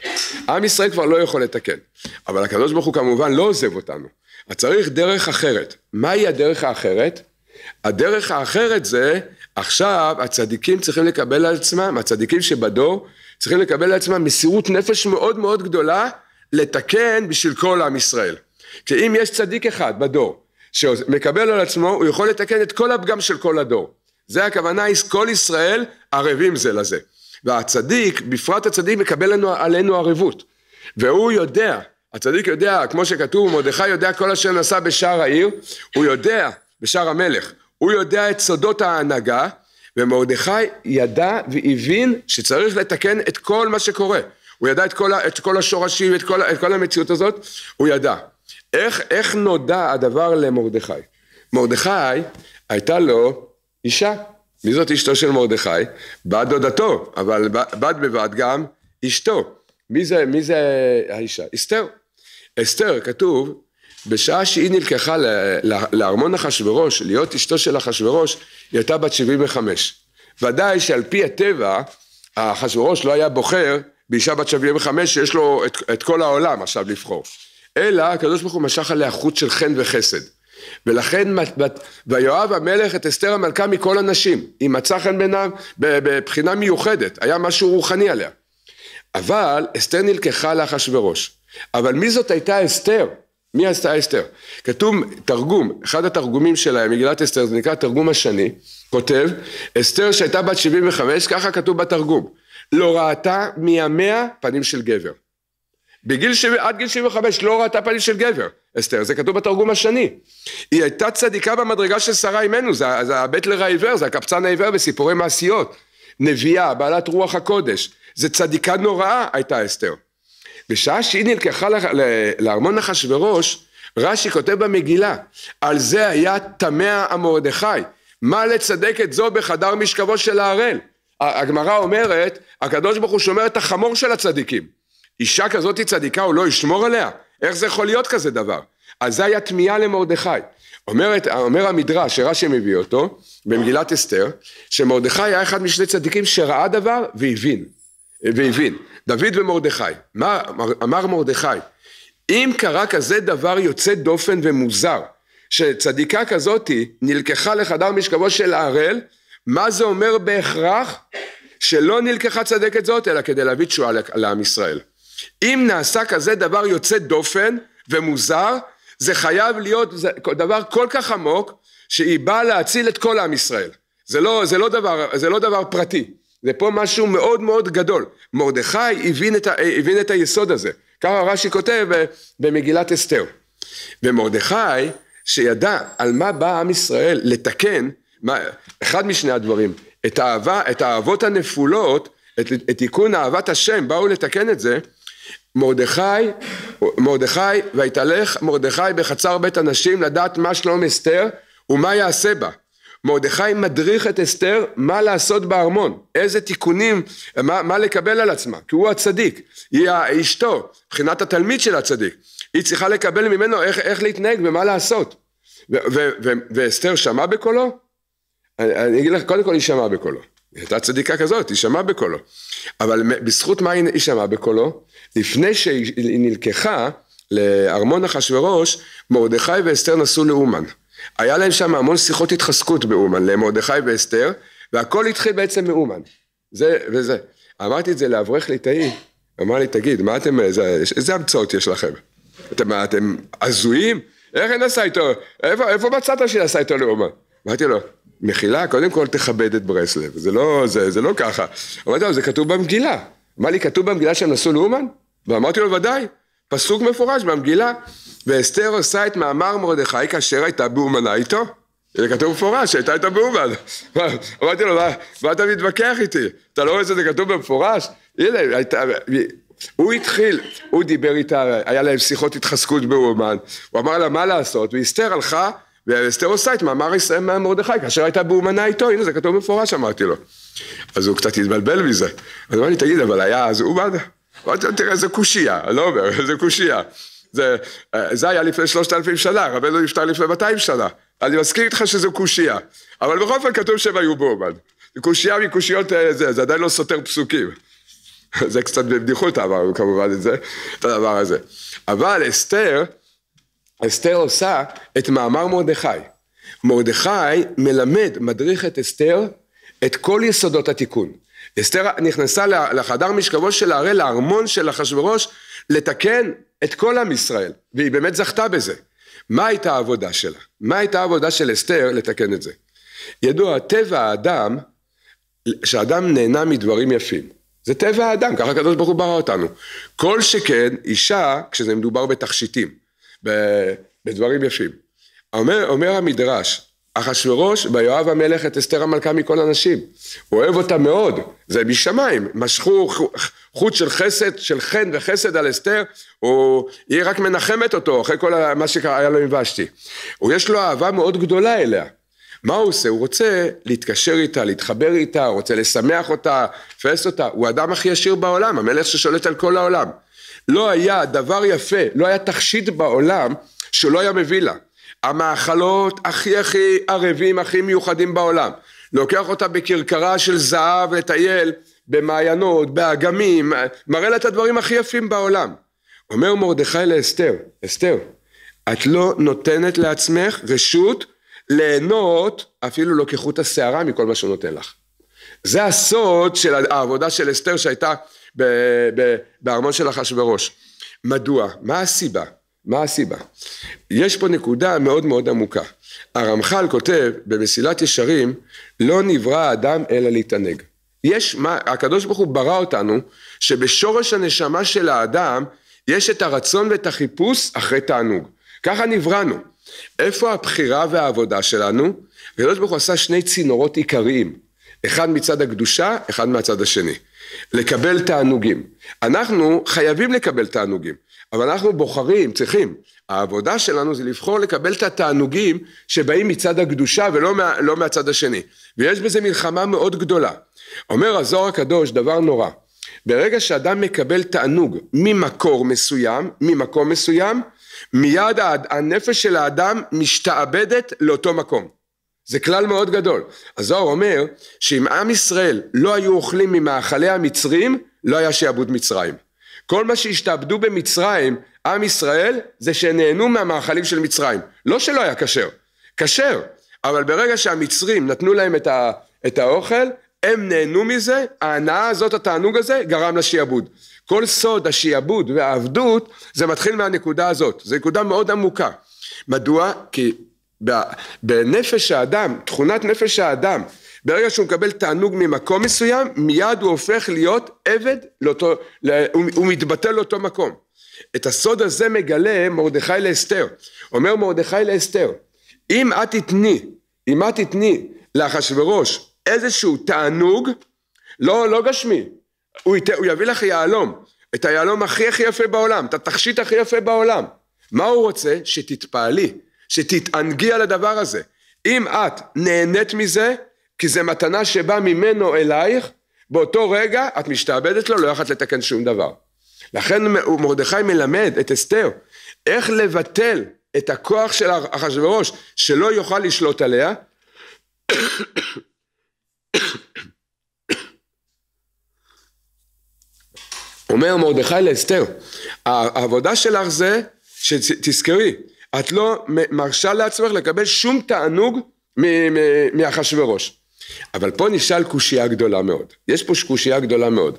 עם ישראל כבר לא יכול לתקן. אבל הקדוש ברוך הוא כמובן לא עוזב אותנו. אז צריך דרך אחרת. מהי הדרך האחרת? הדרך האחרת זה, עכשיו הצדיקים צריכים לקבל על עצמם, הצדיקים שבדור, צריכים לקבל על עצמם מסירות נפש מאוד מאוד גדולה, לתקן בשביל כל עם ישראל. כי אם יש צדיק אחד בדור, שמקבל על עצמו, הוא יכול לתקן את כל הפגם של כל הדור. זה הכוונה, כל ישראל ערבים זה לזה. והצדיק, בפרט הצדיק מקבל לנו, עלינו ערבות. והוא יודע, הצדיק יודע, כמו שכתוב, מרדכי יודע כל אשר נעשה בשער העיר, הוא יודע, בשער המלך, הוא יודע את סודות ההנהגה, ומרדכי ידע והבין שצריך לתקן את כל מה שקורה. הוא ידע את כל, את כל השורשים, את כל, את כל המציאות הזאת, הוא ידע. איך, איך נודע הדבר למרדכי? מרדכי הייתה לו אישה. מי זאת אשתו של מרדכי? בת דודתו, אבל בת בבת גם אשתו. מי זה, מי זה האישה? אסתר. אסתר, כתוב, בשעה שהיא נלקחה לארמון אחשורוש, להיות אשתו של אחשורוש, היא הייתה בת 75. ודאי שעל פי הטבע, אחשורוש לא היה בוחר באישה בת 75 שיש לו את, את כל העולם עכשיו לבחור. אלא הקדוש ברוך הוא משך עליה חוט של חן וחסד. ולכן ויואב המלך את אסתר המלכה מכל הנשים, היא מצאה חן בעיניו בבחינה מיוחדת, היה משהו רוחני עליה. אבל אסתר נלקחה לאחשוורוש. אבל מי זאת הייתה אסתר? מי עשתה אסתר? כתוב תרגום, אחד התרגומים שלה, מגילת אסתר, זה נקרא תרגום השני, כותב, אסתר שהייתה בת 75, ככה כתוב בתרגום, לא ראתה מימיה פנים של גבר. בגיל שבע, עד גיל 75 לא ראתה פנים של גבר, אסתר, זה כתוב בתרגום השני. היא הייתה צדיקה במדרגה של שרה אימנו, זה, זה הבטלר העיוור, זה הקפצן העיוור בסיפורי מעשיות. נביאה, בעלת רוח הקודש, זה צדיקה נוראה הייתה אסתר. בשעה שהיא נלקחה לארמון אחשורוש, רש"י כותב במגילה, על זה היה תמה המרדכי, מה לצדק את זו בחדר משכבו של ההראל? הגמרא אומרת, הקדוש ברוך הוא שומר את החמור של הצדיקים. אישה כזאת צדיקה הוא לא ישמור עליה? איך זה יכול להיות כזה דבר? אז זה היה תמיהה למרדכי. אומרת, אומר המדרש שרש"י מביא אותו במגילת אסתר, שמרדכי היה אחד משני צדיקים שראה דבר והבין. והבין. דוד ומרדכי. מה אמר מרדכי? אם קרה כזה דבר יוצא דופן ומוזר, שצדיקה כזאתי נלקחה לחדר משכבו של ההראל, מה זה אומר בהכרח? שלא נלקחה צדקת זאת, אלא כדי להביא תשועה לעם ישראל. אם נעשה כזה דבר יוצא דופן ומוזר, זה חייב להיות דבר כל כך עמוק, שהיא באה להציל את כל עם ישראל. זה לא, זה לא, דבר, זה לא דבר פרטי, זה פה משהו מאוד מאוד גדול. מרדכי הבין את, הבין את היסוד הזה, ככה רש"י כותב במגילת אסתר. ומרדכי שידע על מה בא עם ישראל לתקן, מה, אחד משני הדברים, את האהבה, את האהבות הנפולות, את, את תיקון אהבת השם, באו לתקן את זה, מרדכי, מרדכי, ויתהלך מרדכי בחצר בית הנשים לדעת מה שלום אסתר ומה יעשה בה. מרדכי מדריך את אסתר מה לעשות בארמון, איזה תיקונים, מה, מה לקבל על עצמה, כי הוא הצדיק, היא אשתו, מבחינת התלמיד של הצדיק, היא צריכה לקבל ממנו איך, איך להתנהג ומה לעשות. ואסתר שמעה בקולו? אני, אני אגיד לך, קודם כל היא שמעה בקולו. היא הייתה צדיקה כזאת, היא שמעה בקולו. אבל בזכות מה היא שמעה בקולו? לפני שהיא נלקחה לארמון אחשורוש, מרדכי ואסתר נסעו לאומן. היה להם שם המון שיחות התחזקות באומן, למרדכי ואסתר, והכל התחיל בעצם מאומן. זה וזה. אמרתי את זה לאברך ליטאי, אמר לי, תגיד, מה אתם, איזה, המצאות יש לכם? אתם, אתם הזויים? איך היא נסעה איתו? איפה, איפה מצאת נסעה איתו לאומן? אמרתי לו, מחילה, קודם כל תכבד את ברסלב, זה לא, זה, זה לא ככה. אמרתי לו, זה כתוב במגילה. אמר לי, כתוב במגילה שהם נסעו לאומן? ואמרתי לו, ודאי, פסוק מפורש במגילה. ואסתר עושה את מאמר מרדכי כאשר הייתה באומנה איתו. זה כתוב מפורש, שהייתה איתו באומן. אמרתי לו, מה אתה מתווכח איתי? אתה לא רואה שזה כתוב במפורש? הנה, הייתה... הוא התחיל, הוא דיבר איתה, היה להם שיחות התחזקות באומן, הוא אמר לה מה לעשות, ואסתר הלכה, ואסתר עושה את מאמר מרדכי, כאשר הייתה באומנה איתו, הנה זה כתוב מפורש אמרתי לו. אז הוא קצת התבלבל מזה, אז אמר לי תגיד אבל היה אז אומן? אמרתי לו תראה זה קושייה, אני לא אומר, (laughs) זה קושייה. זה, זה היה לפני שלושת אלפים שנה, רבנו נפטר לפני 200 שנה. אני מסכים איתך שזו קושייה, אבל בכל אופן כתוב שהם היו באומן. קושייה מקושיות אה, זה, זה עדיין לא סותר פסוקים. (laughs) זה קצת בבדיחות אמרנו כמובן את זה, את הדבר הזה. אבל אסתר, אסתר עושה את מאמר מרדכי. מרדכי מלמד, מדריך את אסתר את כל יסודות התיקון. אסתר נכנסה לחדר משכבו של הראל, לארמון של אחשורוש, לתקן את כל עם ישראל, והיא באמת זכתה בזה. מה הייתה העבודה שלה? מה הייתה העבודה של אסתר לתקן את זה? ידוע, טבע האדם, שאדם נהנה מדברים יפים. זה טבע האדם, ככה הקדוש ברוך הוא ברא אותנו. כל שכן, אישה, כשזה מדובר בתכשיטים, בדברים יפים. אומר, אומר המדרש, אחשורוש ויואב המלך את אסתר המלכה מכל הנשים. הוא אוהב אותה מאוד, זה משמיים. משכו חוט של חסד, של חן וחסד על אסתר, הוא, היא רק מנחמת אותו אחרי כל מה שהיה לו עם ושתי. יש לו אהבה מאוד גדולה אליה. מה הוא עושה? הוא רוצה להתקשר איתה, להתחבר איתה, הוא רוצה לשמח אותה, לפעס אותה. הוא האדם הכי עשיר בעולם, המלך ששולט על כל העולם. לא היה דבר יפה, לא היה תכשיט בעולם שהוא לא היה מביא לה. המאכלות הכי הכי ערבים, הכי מיוחדים בעולם. לוקח אותה בכרכרה של זהב לטייל במעיינות, באגמים, מראה לה את הדברים הכי יפים בעולם. אומר מרדכי לאסתר, אסתר, את לא נותנת לעצמך רשות ליהנות אפילו לא כחוט השערה מכל מה שהוא נותן לך. זה הסוד של העבודה של אסתר שהייתה בארמון של אחשוורוש. מדוע? מה הסיבה? מה הסיבה? יש פה נקודה מאוד מאוד עמוקה. הרמח"ל כותב במסילת ישרים, לא נברא האדם אלא להתענג. יש מה, הקדוש ברוך הוא ברא אותנו, שבשורש הנשמה של האדם יש את הרצון ואת החיפוש אחרי תענוג. ככה נבראנו. איפה הבחירה והעבודה שלנו? הקדוש ברוך הוא עשה שני צינורות עיקריים, אחד מצד הקדושה, אחד מהצד השני. לקבל תענוגים. אנחנו חייבים לקבל תענוגים. אבל אנחנו בוחרים, צריכים. העבודה שלנו זה לבחור לקבל את התענוגים שבאים מצד הקדושה ולא מה, לא מהצד השני. ויש בזה מלחמה מאוד גדולה. אומר הזוהר הקדוש דבר נורא. ברגע שאדם מקבל תענוג ממקור מסוים, ממקום מסוים, מיד הנפש של האדם משתעבדת לאותו מקום. זה כלל מאוד גדול. הזוהר אומר שאם עם ישראל לא היו אוכלים ממאכלי המצרים, לא היה שעבוד מצרים. כל מה שהשתעבדו במצרים, עם ישראל, זה שנהנו מהמאכלים של מצרים. לא שלא היה כשר, כשר, אבל ברגע שהמצרים נתנו להם את, ה, את האוכל, הם נהנו מזה, ההנאה הזאת, התענוג הזה, גרם לשיעבוד. כל סוד השיעבוד והעבדות, זה מתחיל מהנקודה הזאת. זו נקודה מאוד עמוקה. מדוע? כי בנפש האדם, תכונת נפש האדם, ברגע שהוא מקבל תענוג ממקום מסוים, מיד הוא הופך להיות עבד לאותו, הוא מתבטל לאותו מקום. את הסוד הזה מגלה מרדכי לאסתר. אומר מרדכי לאסתר, אם את תתני, אם את תתני לאחשוורוש איזשהו תענוג, לא, לא גשמי, הוא, ית, הוא יביא לך יהלום, את היהלום הכי הכי יפה בעולם, את התכשיט הכי יפה בעולם. מה הוא רוצה? שתתפעלי, שתתענגי על הדבר הזה. אם את נהנית מזה, כי זה מתנה שבאה ממנו אלייך, באותו רגע את משתעבדת לו, לא יכולת לתקן שום דבר. לכן מרדכי מלמד את אסתר איך לבטל את הכוח של אחשוורוש שלא יוכל לשלוט עליה אומר מרדכי לאסתר, העבודה שלך זה שתזכרי, את לא מרשה לעצמך לקבל שום תענוג מאחשוורוש. אבל פה נשאל קושייה גדולה מאוד. יש פה קושייה גדולה מאוד.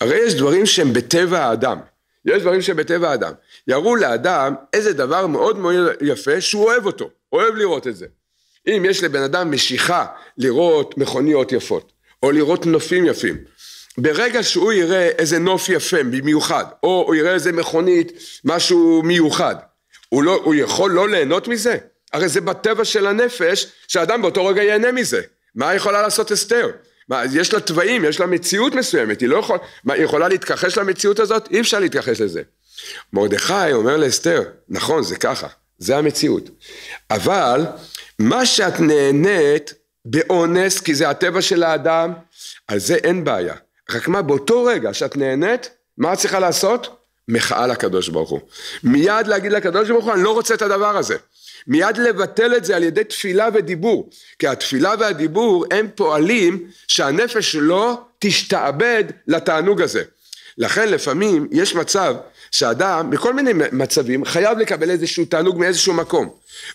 הרי יש דברים שהם בטבע האדם. יש דברים שהם בטבע האדם. יראו לאדם איזה דבר מאוד מאוד יפה שהוא אוהב אותו, אוהב לראות את זה. אם יש לבן אדם משיכה לראות מכוניות יפות, או לראות נופים יפים, ברגע שהוא יראה איזה נוף יפה במיוחד, או הוא יראה איזה מכונית, משהו מיוחד, הוא, לא, הוא יכול לא ליהנות מזה? הרי זה בטבע של הנפש, שאדם באותו רגע ייהנה מזה. מה יכולה לעשות אסתר? מה, יש לה תוואים, יש לה מציאות מסוימת, היא לא יכול, מה, היא יכולה להתכחש למציאות הזאת? אי אפשר להתכחש לזה. מרדכי אומר לאסתר, נכון, זה ככה, זה המציאות. אבל מה שאת נהנית באונס, כי זה הטבע של האדם, על זה אין בעיה. רק מה, באותו רגע שאת נהנית, מה את צריכה לעשות? מחאה לקדוש ברוך הוא. מיד להגיד לקדוש ברוך הוא, אני לא רוצה את הדבר הזה. מיד לבטל את זה על ידי תפילה ודיבור. כי התפילה והדיבור הם פועלים שהנפש לא תשתעבד לתענוג הזה. לכן לפעמים יש מצב שאדם בכל מיני מצבים חייב לקבל איזשהו תענוג מאיזשהו מקום.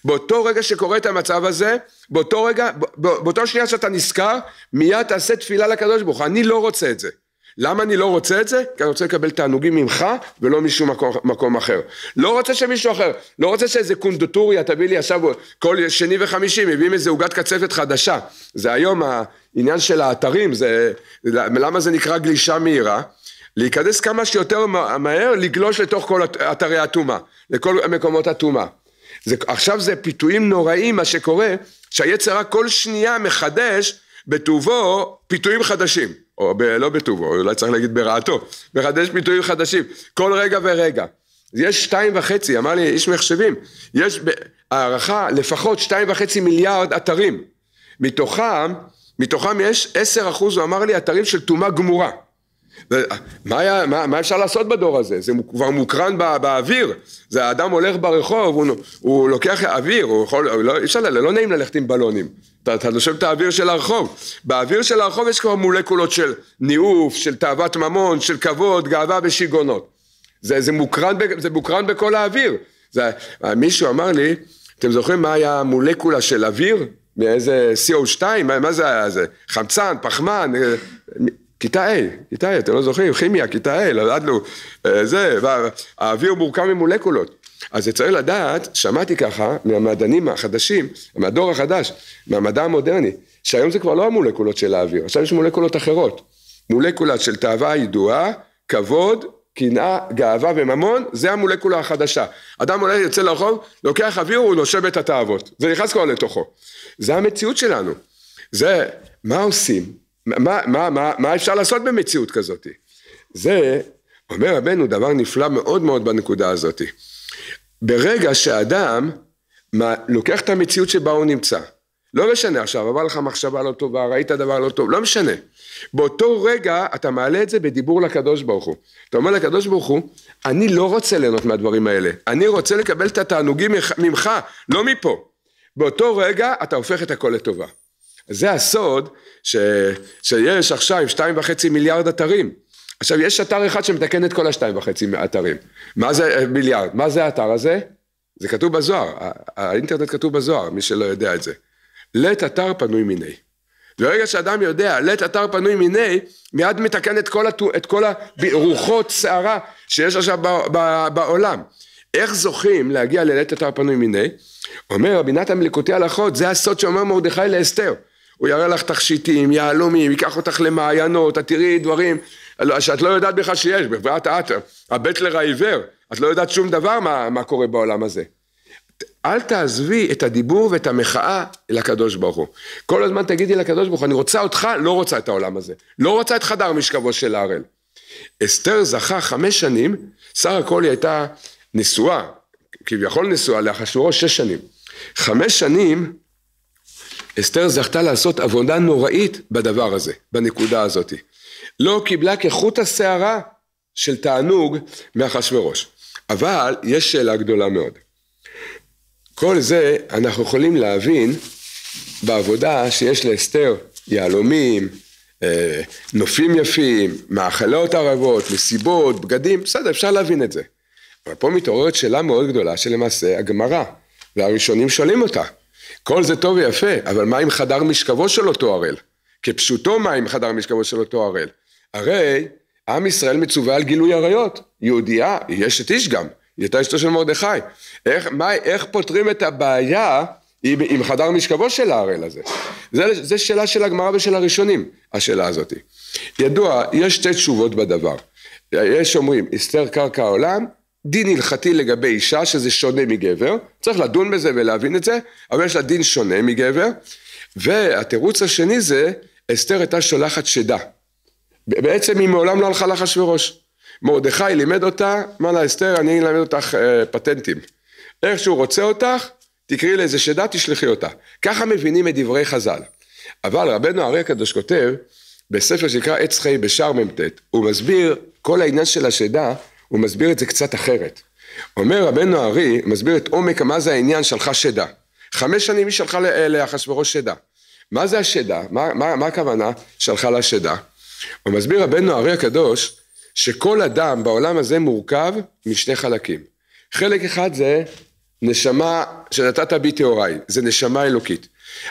באותו רגע שקורה את המצב הזה, באותו רגע, באותו שנייה שאתה נזכר, מיד תעשה תפילה לקדוש ברוך הוא, אני לא רוצה את זה. למה אני לא רוצה את זה? כי אני רוצה לקבל תענוגים ממך ולא משום מקום, מקום אחר. לא רוצה שמישהו אחר, לא רוצה שאיזה קונדוטוריה תביא לי עכשיו כל שני וחמישי מביאים איזה עוגת קצפת חדשה. זה היום העניין של האתרים, זה, למה זה נקרא גלישה מהירה? להיכנס כמה שיותר מהר, לגלוש לתוך כל אתרי הטומאה, לכל מקומות הטומאה. עכשיו זה פיתויים נוראים מה שקורה, שהיצר רק כל שנייה מחדש בטובו פיתויים חדשים, או ב, לא בטובו, אולי צריך להגיד ברעתו, מחדש פיתויים חדשים, כל רגע ורגע. יש שתיים וחצי, אמר לי איש מחשבים, יש הערכה לפחות שתיים וחצי מיליארד אתרים, מתוכם, מתוכם יש עשר אחוז, הוא אמר לי, אתרים של טומאה גמורה. מה, היה, מה, מה אפשר לעשות בדור הזה? זה כבר מוקרן בא, באוויר, זה האדם הולך ברחוב, הוא, הוא לוקח אוויר, הוא יכול, לא, אפשר, לא נעים ללכת עם בלונים, אתה, אתה נושם את האוויר של הרחוב, באוויר של הרחוב יש כבר מולקולות של ניאוף, של תאוות ממון, של כבוד, גאווה ושיגעונות, זה, זה, מוקרן, זה מוקרן בכל האוויר, זה, מישהו אמר לי, אתם זוכרים מה היה המולקולה של אוויר? מאיזה CO2, מה, מה זה היה זה? חמצן, פחמן, כיתה A, כיתה A, אתם לא זוכרים? כימיה, כיתה A, למדנו אה, זה, והאוויר מורכב ממולקולות. אז צריך לדעת, שמעתי ככה מהמדענים החדשים, מהדור החדש, מהמדע המודרני, שהיום זה כבר לא המולקולות של האוויר, עכשיו יש מולקולות אחרות. מולקולה של תאווה ידועה, כבוד, קנאה, גאווה וממון, זה המולקולה החדשה. אדם עולה, יוצא לרחוב, לוקח אוויר, הוא נושם את התאוות. זה נכנס כבר לתוכו. זה המציאות שלנו. זה, מה עושים? מה, מה, מה, מה אפשר לעשות במציאות כזאת? זה, אומר רבנו, דבר נפלא מאוד מאוד בנקודה הזאת. ברגע שאדם מה, לוקח את המציאות שבה הוא נמצא, לא משנה עכשיו, עבר לך מחשבה לא טובה, ראית דבר לא טוב, לא משנה. באותו רגע אתה מעלה את זה בדיבור לקדוש ברוך הוא. אתה אומר לקדוש ברוך הוא, אני לא רוצה ליהנות מהדברים האלה, אני רוצה לקבל את התענוגים ממך, לא מפה. באותו רגע אתה הופך את הכל לטובה. זה הסוד ש, שיש עכשיו שתיים וחצי מיליארד אתרים. עכשיו יש אתר אחד שמתקן את כל השתיים וחצי אתרים. מה זה אה, מיליארד? מה זה האתר הזה? זה כתוב בזוהר, האינטרנט כתוב בזוהר, מי שלא יודע את זה. לית אתר פנוי מיני. ברגע שאדם יודע, לית אתר פנוי מיני, מיד מתקן את כל, התו, את כל הרוחות סערה שיש עכשיו בעולם. איך זוכים להגיע ללית אתר פנוי מיני? אומר רבי נתן מליקוטי הלכות, זה הסוד שאומר מרדכי לאסתר. הוא יראה לך תכשיטים, יהלומים, ייקח אותך למעיינות, את תראי דברים שאת לא יודעת בכלל שיש, בפרט את, הבטלר העיוור, את לא יודעת שום דבר מה, מה קורה בעולם הזה. אל תעזבי את הדיבור ואת המחאה לקדוש ברוך הוא. כל הזמן תגידי לקדוש ברוך הוא, אני רוצה אותך, לא רוצה את העולם הזה. לא רוצה את חדר משכבו של ההראל. אסתר זכה חמש שנים, סך הכל היא הייתה נשואה, כביכול נשואה לאחשוורוש שש שנים. חמש שנים אסתר זכתה לעשות עבודה נוראית בדבר הזה, בנקודה הזאת. לא קיבלה כחוט השערה של תענוג מאחשוורוש. אבל יש שאלה גדולה מאוד. כל זה אנחנו יכולים להבין בעבודה שיש לאסתר יהלומים, אה, נופים יפים, מאכלות ערבות, מסיבות, בגדים, בסדר, אפשר להבין את זה. אבל פה מתעוררת שאלה מאוד גדולה שלמעשה הגמרא והראשונים שואלים אותה. כל זה טוב ויפה, אבל מה עם חדר משכבו של אותו הראל? כפשוטו מה עם חדר משכבו של אותו הראל? הרי עם ישראל מצווה על גילוי עריות. יהודייה, יש את איש גם, היא הייתה אשתו של מרדכי. איך, איך פותרים את הבעיה עם, עם חדר משכבו של ההראל הזה? זה, זה שאלה של הגמרא ושל הראשונים, השאלה הזאת. ידוע, יש שתי תשובות בדבר. יש אומרים, אסתר קרקע העולם, דין הלכתי לגבי אישה שזה שונה מגבר, צריך לדון בזה ולהבין את זה, אבל יש לה דין שונה מגבר, והתירוץ השני זה, אסתר הייתה שולחת שדה. בעצם היא מעולם לא הלכה לאחשוורוש. מרדכי לימד אותה, אמר לה אסתר אני אלמד אותך אה, פטנטים. איך שהוא רוצה אותך, תקראי לאיזה שדה, תשלחי אותה. ככה מבינים את דברי חז"ל. אבל רבנו הארי הקדוש כותב, בספר שנקרא עץ חי בשער מ"ט, הוא מסביר כל העניין של השדה, הוא מסביר את זה קצת אחרת. אומר רבנו הארי, מסביר את עומק מה זה העניין שלחה שדה. חמש שנים היא שלחה לאחשוורוש שדה. מה זה השדה? מה, מה, מה הכוונה שלחה לה שדה? הוא מסביר רבנו הארי הקדוש שכל אדם בעולם הזה מורכב משני חלקים. חלק אחד זה נשמה שנתת בי טהוריי, זה נשמה אלוקית.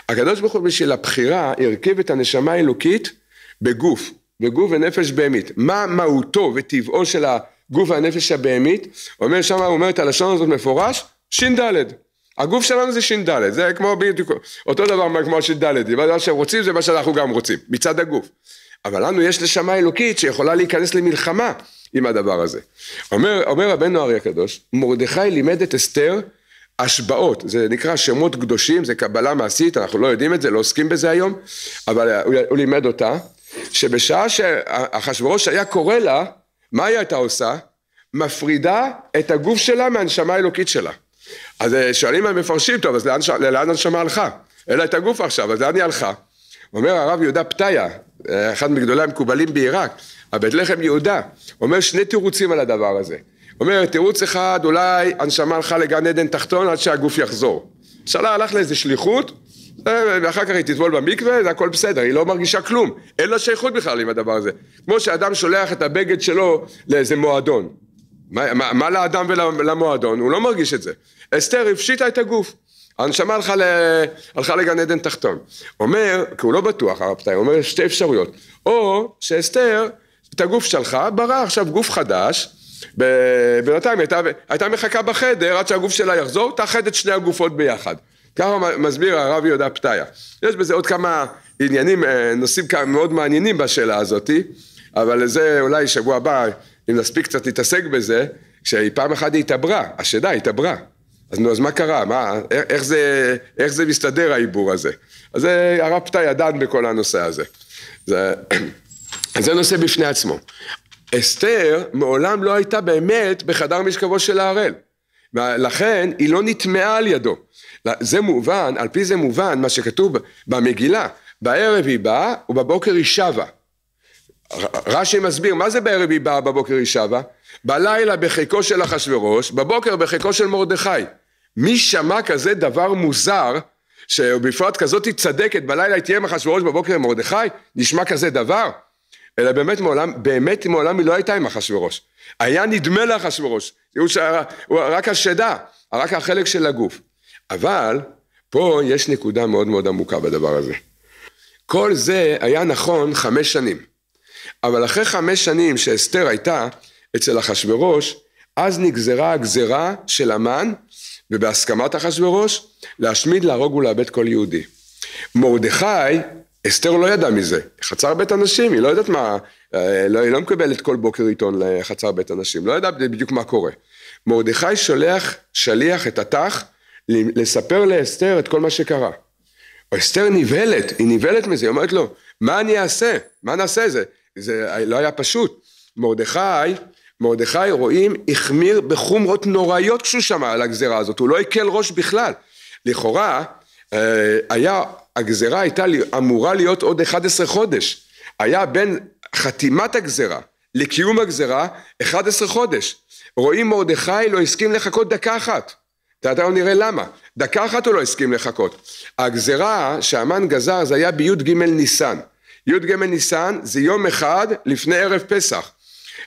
הקדוש ברוך הוא בשביל הבחירה הרכיב את הנשמה האלוקית בגוף, בגוף ונפש בהמית. מה מהותו וטבעו של הגוף והנפש הבהמית? אומר שם, הוא אומר את הלשון הזאת מפורש, ש"ד. הגוף שלנו זה ש"ד, זה כמו בדיוק, אותו דבר כמו הש"ד, מה שהם רוצים זה מה שאנחנו גם רוצים, מצד הגוף. אבל לנו יש נשמה אלוקית שיכולה להיכנס למלחמה עם הדבר הזה. אומר, אומר רבנו ארי הקדוש, מרדכי לימד את אסתר השבעות, זה נקרא שמות קדושים, זה קבלה מעשית, אנחנו לא יודעים את זה, לא עוסקים בזה היום, אבל הוא, הוא לימד אותה, שבשעה שאחשוורוש היה קורא לה, מה היא הייתה עושה? מפרידה את הגוף שלה מהנשמה האלוקית שלה. אז אה, שואלים המפרשים, טוב, אז לאן, לאן הנשמה הלכה? אלא את הגוף עכשיו, אז לאן היא הלכה? אומר הרב יהודה פתיה, אחד מגדולי המקובלים בעיראק, הבית לחם יהודה, אומר שני תירוצים על הדבר הזה. אומר תירוץ אחד אולי הנשמה הלכה לגן עדן תחתון עד שהגוף יחזור. שאלה הלך לאיזה שליחות ואחר כך היא תטבול במקווה זה הכל בסדר היא לא מרגישה כלום אין לה שייכות בכלל עם הדבר הזה כמו שאדם שולח את הבגד שלו לאיזה מועדון מה, מה, מה לאדם ולמועדון הוא לא מרגיש את זה אסתר הפשיטה את הגוף הנשמה הלכה, ל... הלכה לגן עדן תחתון. אומר, כי הוא לא בטוח הרב פתאי, הוא אומר שתי אפשרויות. או שאסתר, את הגוף שלחה, ברא עכשיו גוף חדש, בינתיים הייתה, הייתה מחכה בחדר עד שהגוף שלה יחזור, תאחד את שני הגופות ביחד. ככה מסביר הרב יהודה פתיה. יש בזה עוד כמה עניינים, אה, נושאים מאוד מעניינים בשאלה הזאתי, אבל זה אולי שבוע הבא, אם נספיק קצת להתעסק בזה, כשהיא פעם אחת היא התעברה, השדה התעברה. אז נו, אז מה קרה? מה, איך זה, איך זה מסתדר העיבור הזה? אז זה הרב פתאי דן בכל הנושא הזה. זה, (clears throat) זה נושא בפני עצמו. אסתר מעולם לא הייתה באמת בחדר משכבו של ההראל. ולכן היא לא נטמעה על ידו. זה מובן, על פי זה מובן מה שכתוב במגילה, בערב היא באה ובבוקר היא שבה. רש"י מסביר, מה זה בערב היא באה, בבוקר היא שבה? בלילה בחיקו של אחשורוש, בבוקר בחיקו של מרדכי. מי שמע כזה דבר מוזר, שבפרט כזאת צדקת, בלילה היא תהיה עם אחשורוש, בבוקר עם מרדכי? נשמע כזה דבר? אלא באמת מעולם, באמת מעולם היא לא הייתה עם אחשורוש. היה נדמה לאחשורוש, הוא, הוא רק השדה, רק החלק של הגוף. אבל פה יש נקודה מאוד מאוד עמוקה בדבר הזה. כל זה היה נכון חמש שנים. אבל אחרי חמש שנים שאסתר הייתה אצל אחשורוש, אז נגזרה הגזרה של המן ובהסכמת אחשורוש להשמיד, להרוג ולאבד כל יהודי. מרדכי, אסתר לא ידעה מזה, חצר בית אנשים, היא לא יודעת מה, אה, לא, היא לא מקבלת כל בוקר עיתון לחצר בית אנשים, לא יודעת בדיוק מה קורה. מרדכי שולח שליח את התח לספר לאסתר את כל מה שקרה. אסתר נבהלת, היא נבהלת מזה, היא אומרת לו, מה אני אעשה? מה נעשה? זה, זה לא היה פשוט. מרדכי מרדכי רואים החמיר בחומרות נוראיות כשהוא שמע על הגזרה הזאת, הוא לא הקל ראש בכלל. לכאורה אה, היה, הגזרה הייתה אמורה להיות עוד 11 חודש, היה בין חתימת הגזרה לקיום הגזרה 11 חודש. רואים מרדכי לא הסכים לחכות דקה אחת. תכף נראה למה. דקה אחת הוא לא הסכים לחכות. הגזרה שהמן גזר זה היה בי"ג ניסן. י"ג ניסן זה יום אחד לפני ערב פסח.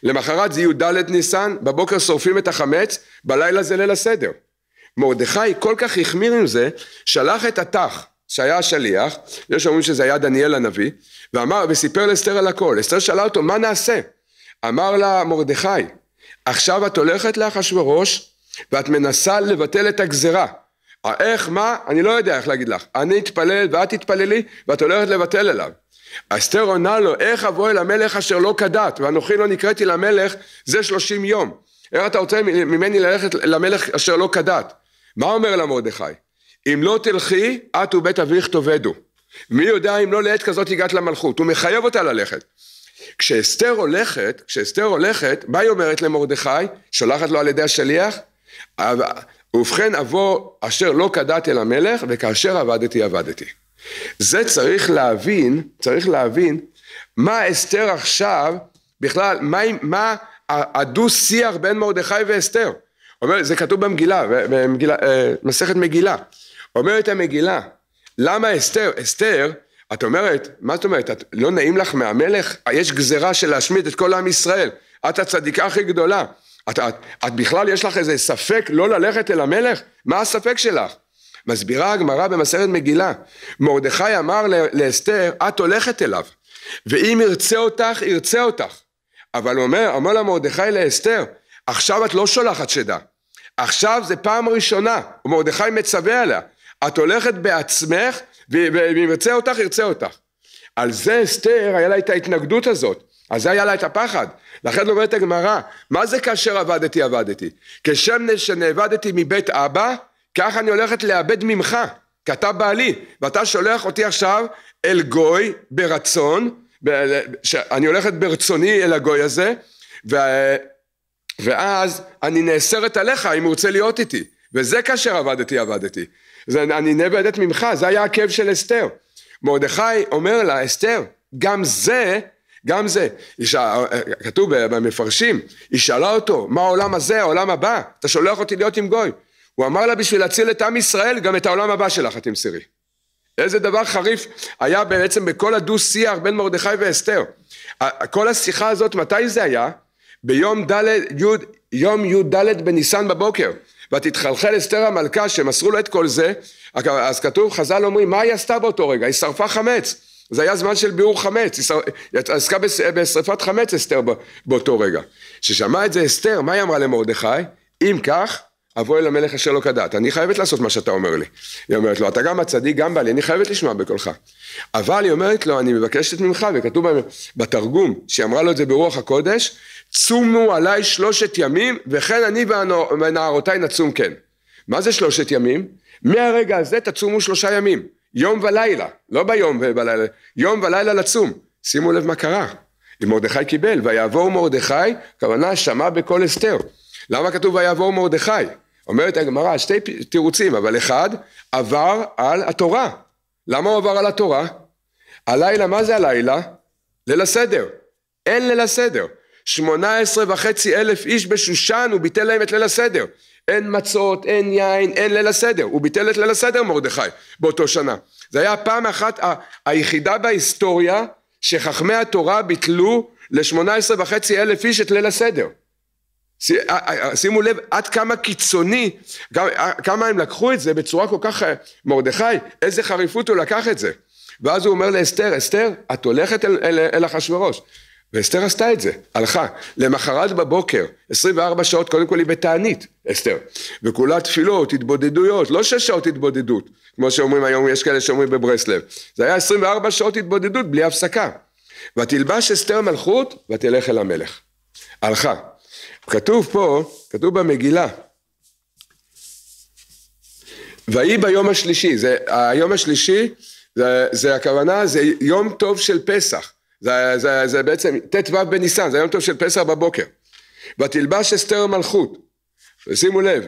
למחרת זה י"ד ניסן, בבוקר שורפים את החמץ, בלילה זה ליל הסדר. מרדכי כל כך החמיר עם זה, שלח את התח, שהיה השליח, יש אומרים שזה היה דניאל הנביא, ואמר, וסיפר לאסתר על הכל. אסתר שאלה אותו, מה נעשה? אמר לה מרדכי, עכשיו את הולכת לאחשוורוש, ואת מנסה לבטל את הגזרה. איך, מה? אני לא יודע איך להגיד לך. אני אתפלל ואת תתפללי, ואת הולכת לבטל אליו. אסתר עונה לו, איך אבוא אל המלך אשר לא כדת, ואנוכי לא נקראתי למלך זה שלושים יום. איך אתה רוצה ממני ללכת למלך אשר לא כדת? מה אומר לה מרדכי? אם לא תלכי, את ובית אביך תאבדו. מי יודע אם לא לעת כזאת הגעת למלכות, הוא מחייב אותה ללכת. כשאסתר הולכת, כשאסתר הולכת, מה היא אומרת למרדכי? שולחת לו על ידי השליח? ובכן אבוא אשר לא כדת אל המלך, וכאשר עבדתי עבדתי. זה צריך להבין, צריך להבין מה אסתר עכשיו, בכלל, מה, מה הדו שיח בין מרדכי ואסתר. אומר, זה כתוב במגילה, במגילה אה, מסכת מגילה. אומרת המגילה, למה אסתר? אסתר, את אומרת, מה זאת אומרת, את, לא נעים לך מהמלך? יש גזרה של להשמיד את כל עם ישראל. את הצדיקה הכי גדולה. את, את, את בכלל יש לך איזה ספק לא ללכת אל המלך? מה הספק שלך? מסבירה הגמרא במסכת מגילה, מרדכי אמר לאסתר, את הולכת אליו, ואם ירצה אותך, ירצה אותך. אבל אומר, אמר לה מרדכי לאסתר, עכשיו את לא שולחת שדה, עכשיו זה פעם ראשונה, ומרדכי מצווה עליה, את הולכת בעצמך, ואם ירצה אותך, ירצה אותך. על זה אסתר, היה לה את ההתנגדות הזאת. על זה היה לה את הפחד. לכן אומרת הגמרא, מה זה כאשר עבדתי עבדתי? כשם שנאבדתי מבית אבא, כך אני הולכת לאבד ממך, כי אתה בעלי, ואתה שולח אותי עכשיו אל גוי ברצון, אני הולכת ברצוני אל הגוי הזה, ו... ואז אני נאסרת עליך אם הוא רוצה להיות איתי, וזה כאשר עבדתי עבדתי, זה, אני נאבדת ממך, זה היה הכאב של אסתר. מרדכי אומר לה, אסתר, גם זה, גם זה, כתוב במפרשים, היא שאלה אותו, מה העולם הזה, העולם הבא, אתה שולח אותי להיות עם גוי. הוא אמר לה בשביל להציל את עם ישראל גם את העולם הבא שלך את תמסרי. איזה דבר חריף היה בעצם בכל הדו שיח בין מרדכי ואסתר. כל השיחה הזאת מתי זה היה? ביום ד' י' יום י"ד בניסן בבוקר ותתחלחל אסתר המלכה שמסרו לו את כל זה אז כתוב חז"ל אומרים מה היא עשתה באותו רגע היא שרפה חמץ זה היה זמן של ביעור חמץ היא עסקה בשרפת חמץ אסתר באותו רגע כששמעה את זה אסתר מה היא אמרה למרדכי אם כך אבוא אל המלך אשר לא כדת, אני חייבת לעשות מה שאתה אומר לי. היא אומרת לו, אתה גם הצדיק, גם בעלי, אני חייבת לשמוע בקולך. אבל היא אומרת לו, אני מבקשת ממך, וכתוב בתרגום, שהיא אמרה לו את זה ברוח הקודש, צומו עליי שלושת ימים, וכן אני ונערותיי נצום כן. מה זה שלושת ימים? מהרגע הזה תצומו שלושה ימים, יום ולילה, לא ביום ובלילה, יום ולילה לצום. שימו לב מה קרה. מרדכי קיבל, ויעבור מרדכי, כוונה שמע בקול אסתר. למה כתוב ויעבור מרדכי? אומרת הגמרא שתי תירוצים, אבל אחד עבר על התורה. למה הוא עבר על התורה? הלילה, מה זה הלילה? ליל הסדר. אין ליל הסדר. שמונה עשרה וחצי אלף איש בשושן, הוא ביטל להם את ליל הסדר. אין מצות, אין יין, אין ליל הסדר. הוא ביטל את ליל הסדר מרדכי באותו שנה. זה היה הפעם אחת היחידה בהיסטוריה שחכמי התורה ביטלו לשמונה עשרה וחצי אלף איש את ליל הסדר. אה, אה, שימו לב עד כמה קיצוני, אה, כמה הם לקחו את זה בצורה כל כך, מרדכי, איזה חריפות הוא לקח את זה. ואז הוא אומר לאסתר, אסתר, את הולכת אל, אל, אל אחשורוש. ואסתר עשתה את זה, הלכה. למחרת בבוקר, 24 שעות, קודם כל היא בתענית, אסתר. וכולה תפילות, התבודדויות, לא שש שעות התבודדות, כמו שאומרים היום, יש כאלה שאומרים בברסלב. זה היה 24 שעות התבודדות בלי הפסקה. ותלבש אסתר מלכות ותלך אל המלך. הלכה. כתוב פה, כתוב במגילה, ויהי ביום השלישי, זה היום השלישי, זה, זה הכוונה, זה יום טוב של פסח, זה, זה, זה בעצם ט"ו בניסן, זה יום טוב של פסח בבוקר. ותלבש אסתר מלכות, ושימו לב,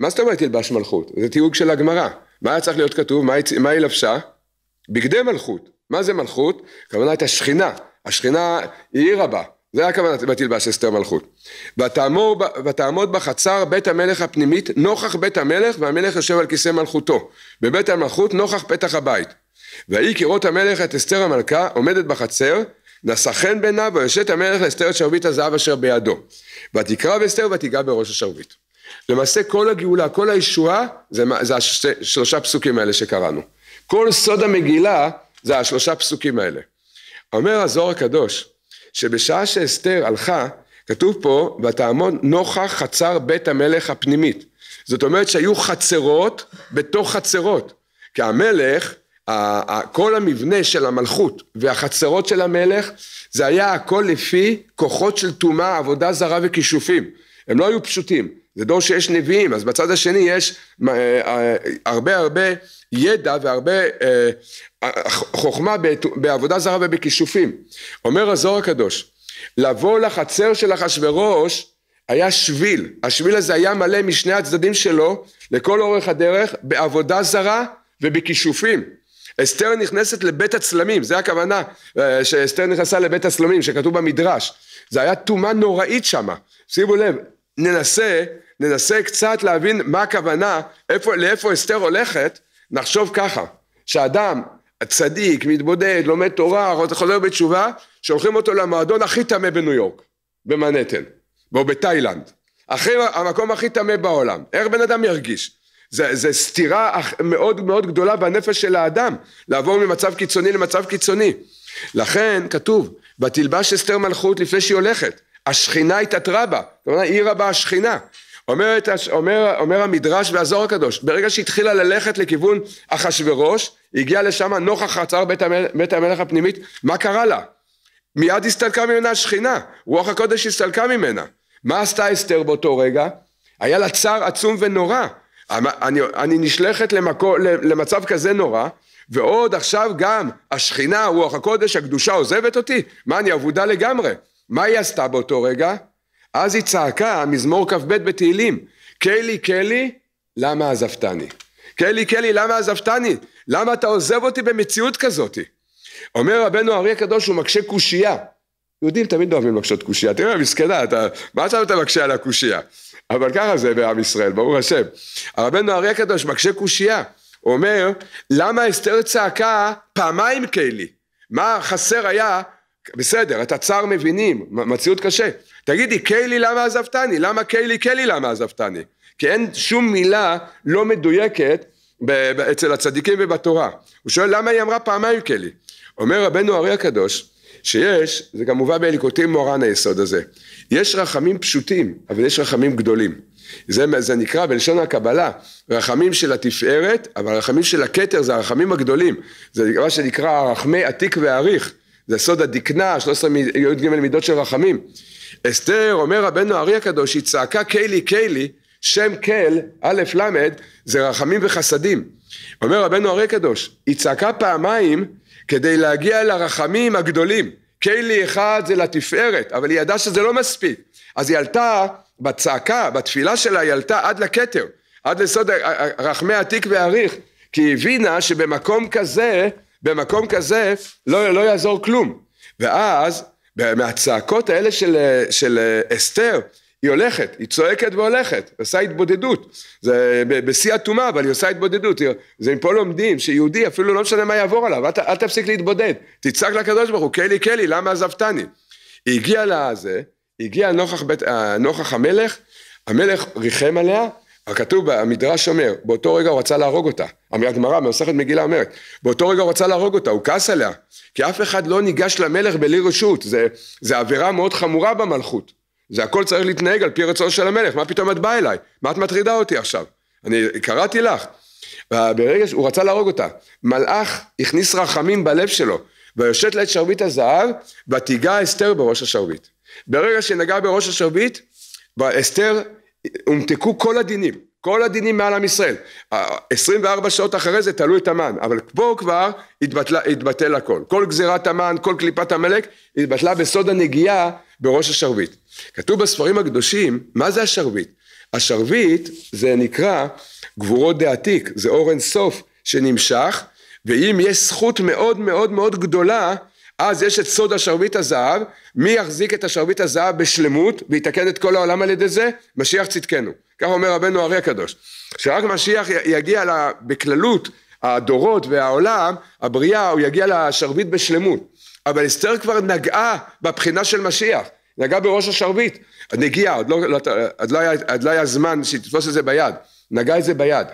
מה זאת אומרת תלבש מלכות? זה תיוג של הגמרא, מה היה צריך להיות כתוב, מה, מה היא לבשה? בגדי מלכות, מה זה מלכות? הכוונה את השכינה, השכינה היא הבאה, זה הכוונה ותלבש אסתר מלכות. ותעמוד, ותעמוד בחצר בית המלך הפנימית נוכח בית המלך והמלך יושב על כיסא מלכותו. בבית המלכות נוכח פתח הבית. ויהי כראות המלך את אסתר המלכה עומדת בחצר, נשא חן בעיניו ויושט המלך לאסתר את שרביט הזהב אשר בידו. ותקרא באסתר ותיגע בראש השרביט. למעשה כל הגאולה, כל הישועה, זה, זה השלושה פסוקים האלה שקראנו. כל סוד המגילה זה השלושה פסוקים האלה. אומר הזוהר הקדוש, שבשעה שאסתר הלכה, כתוב פה, ותעמוד נוכח חצר בית המלך הפנימית. זאת אומרת שהיו חצרות בתוך חצרות. כי המלך, כל המבנה של המלכות והחצרות של המלך, זה היה הכל לפי כוחות של טומאה, עבודה זרה וכישופים. הם לא היו פשוטים. זה דור שיש נביאים, אז בצד השני יש אה, אה, הרבה הרבה ידע והרבה אה, חוכמה בעבודה זרה ובכישופים. אומר הזוהר הקדוש, לבוא לחצר של אחשורוש היה שביל, השביל הזה היה מלא משני הצדדים שלו לכל אורך הדרך בעבודה זרה ובכישופים. אסתר נכנסת לבית הצלמים, זה הכוונה שאסתר נכנסה לבית הצלמים שכתוב במדרש, זה היה טומאה נוראית שמה, שימו לב, ננסה ננסה קצת להבין מה הכוונה, איפה, לאיפה אסתר הולכת, נחשוב ככה, שאדם צדיק, מתבודד, לומד תורה, חוזר בתשובה, שולחים אותו למועדון הכי טמא בניו יורק, במנהטן, או בתאילנד, הכי, המקום הכי טמא בעולם, איך בן אדם ירגיש? זה, זה סתירה מאוד מאוד גדולה בנפש של האדם, לעבור ממצב קיצוני למצב קיצוני. לכן כתוב, ותלבש אסתר מלכות לפני שהיא הולכת, השכינה התעטרה בה, העירה בה השכינה. אומר, אומר, אומר המדרש והזוהר הקדוש, ברגע שהתחילה ללכת לכיוון אחשורוש, הגיעה לשם נוכח חצר בית, המל, בית המלך הפנימית, מה קרה לה? מיד הסתלקה ממנה השכינה, רוח הקודש הסתלקה ממנה. מה עשתה אסתר באותו רגע? היה לה צער עצום ונורא. אני, אני נשלחת למקו, למצב כזה נורא, ועוד עכשיו גם השכינה, רוח הקודש, הקדושה עוזבת אותי? מה, אני אבודה לגמרי. מה היא עשתה באותו רגע? אז היא צעקה, מזמור כ"ב בתהילים, קלי קלי, למה עזבתני? קלי קלי, למה עזבתני? למה אתה עוזב אותי במציאות כזאתי? אומר רבנו הארי הקדוש, הוא מקשה קושייה. יהודים תמיד אוהבים לקשות קושייה, תראה מסכנה, אתה, מה עכשיו אתה מקשה על הקושייה? אבל ככה זה בעם ישראל, ברוך השם. רבנו הארי הקדוש מקשה קושייה, הוא אומר, למה אסתר צעקה פעמיים קלי? מה חסר היה בסדר, את הצער מבינים, מציאות קשה. תגידי, קיילי למה עזבתני? למה קיילי קיילי למה עזבתני? כי אין שום מילה לא מדויקת אצל הצדיקים ובתורה. הוא שואל למה היא אמרה פעמיים קיילי? אומר רבנו ארי הקדוש, שיש, זה גם מובא באליקוטים מורן היסוד הזה, יש רחמים פשוטים, אבל יש רחמים גדולים. זה, זה נקרא בלשון הקבלה, רחמים של התפארת, אבל רחמים של הכתר זה הרחמים הגדולים. זה מה שנקרא רחמי עתיק ועריך. זה סוד הדקנה, 13 י"ג מידות של רחמים. אסתר, אומר רבנו הארי הקדוש, היא צעקה קיילי קיילי, שם קל, א' ל', זה רחמים וחסדים. אומר רבנו הארי הקדוש, היא צעקה פעמיים כדי להגיע לרחמים הגדולים. קיילי אחד זה לתפארת, אבל היא ידעה שזה לא מספיק. אז היא עלתה בצעקה, בתפילה שלה, היא עלתה עד לכתר, עד לסוד רחמי עתיק ועריך, כי היא הבינה שבמקום כזה במקום כזה לא, לא יעזור כלום. ואז מהצעקות האלה של, של אסתר היא הולכת, היא צועקת והולכת, עושה התבודדות. זה בשיא הטומאה, אבל היא עושה התבודדות. זה מפה לומדים שיהודי אפילו לא משנה מה יעבור עליו, אל, אל תפסיק להתבודד. תצעק לקדוש ברוך הוא, קלי קלי, למה עזבתני? היא הגיעה לזה, היא הגיעה נוכח, בית, נוכח המלך, המלך ריחם עליה, הכתוב המדרש אומר, באותו רגע הוא רצה להרוג אותה. הגמרא במסכת מגילה אומרת, באותו רגע הוא רצה להרוג אותה, הוא כעס עליה. כי אף אחד לא ניגש למלך בלי רשות, זה, זה עבירה מאוד חמורה במלכות. זה הכל צריך להתנהג על פי רצון של המלך, מה פתאום את באה אליי? מה את מטרידה אותי עכשיו? אני קראתי לך. ברגע שהוא רצה להרוג אותה, מלאך הכניס רחמים בלב שלו, ויושט לה את שרביט הזהב, ותיגע אסתר בראש השרביט. ברגע שנגע בראש השרביט, אסתר הומתקו כל הדינים, כל הדינים מעל עם ישראל. 24 שעות אחרי זה תלו את המן, אבל פה כבר התבטל, התבטל הכל. כל גזירת המן, כל קליפת עמלק, התבטלה בסוד הנגיעה בראש השרביט. כתוב בספרים הקדושים, מה זה השרביט? השרביט זה נקרא גבורות דעתיק, זה אור אין סוף שנמשך, ואם יש זכות מאוד מאוד מאוד גדולה אז יש את סוד השרביט הזהב, מי יחזיק את השרביט הזהב בשלמות ויתקן את כל העולם על ידי זה? משיח צדקנו. כך אומר רבנו הארי הקדוש. שרק משיח יגיע לה, בכללות הדורות והעולם, הבריאה, הוא יגיע לשרביט בשלמות. אבל אסתר כבר נגעה בבחינה של משיח, נגעה בראש השרביט, נגיעה, עוד לא, לא, עוד לא, עוד לא היה זמן שהיא תתפוס את זה ביד, נגעה את זה ביד.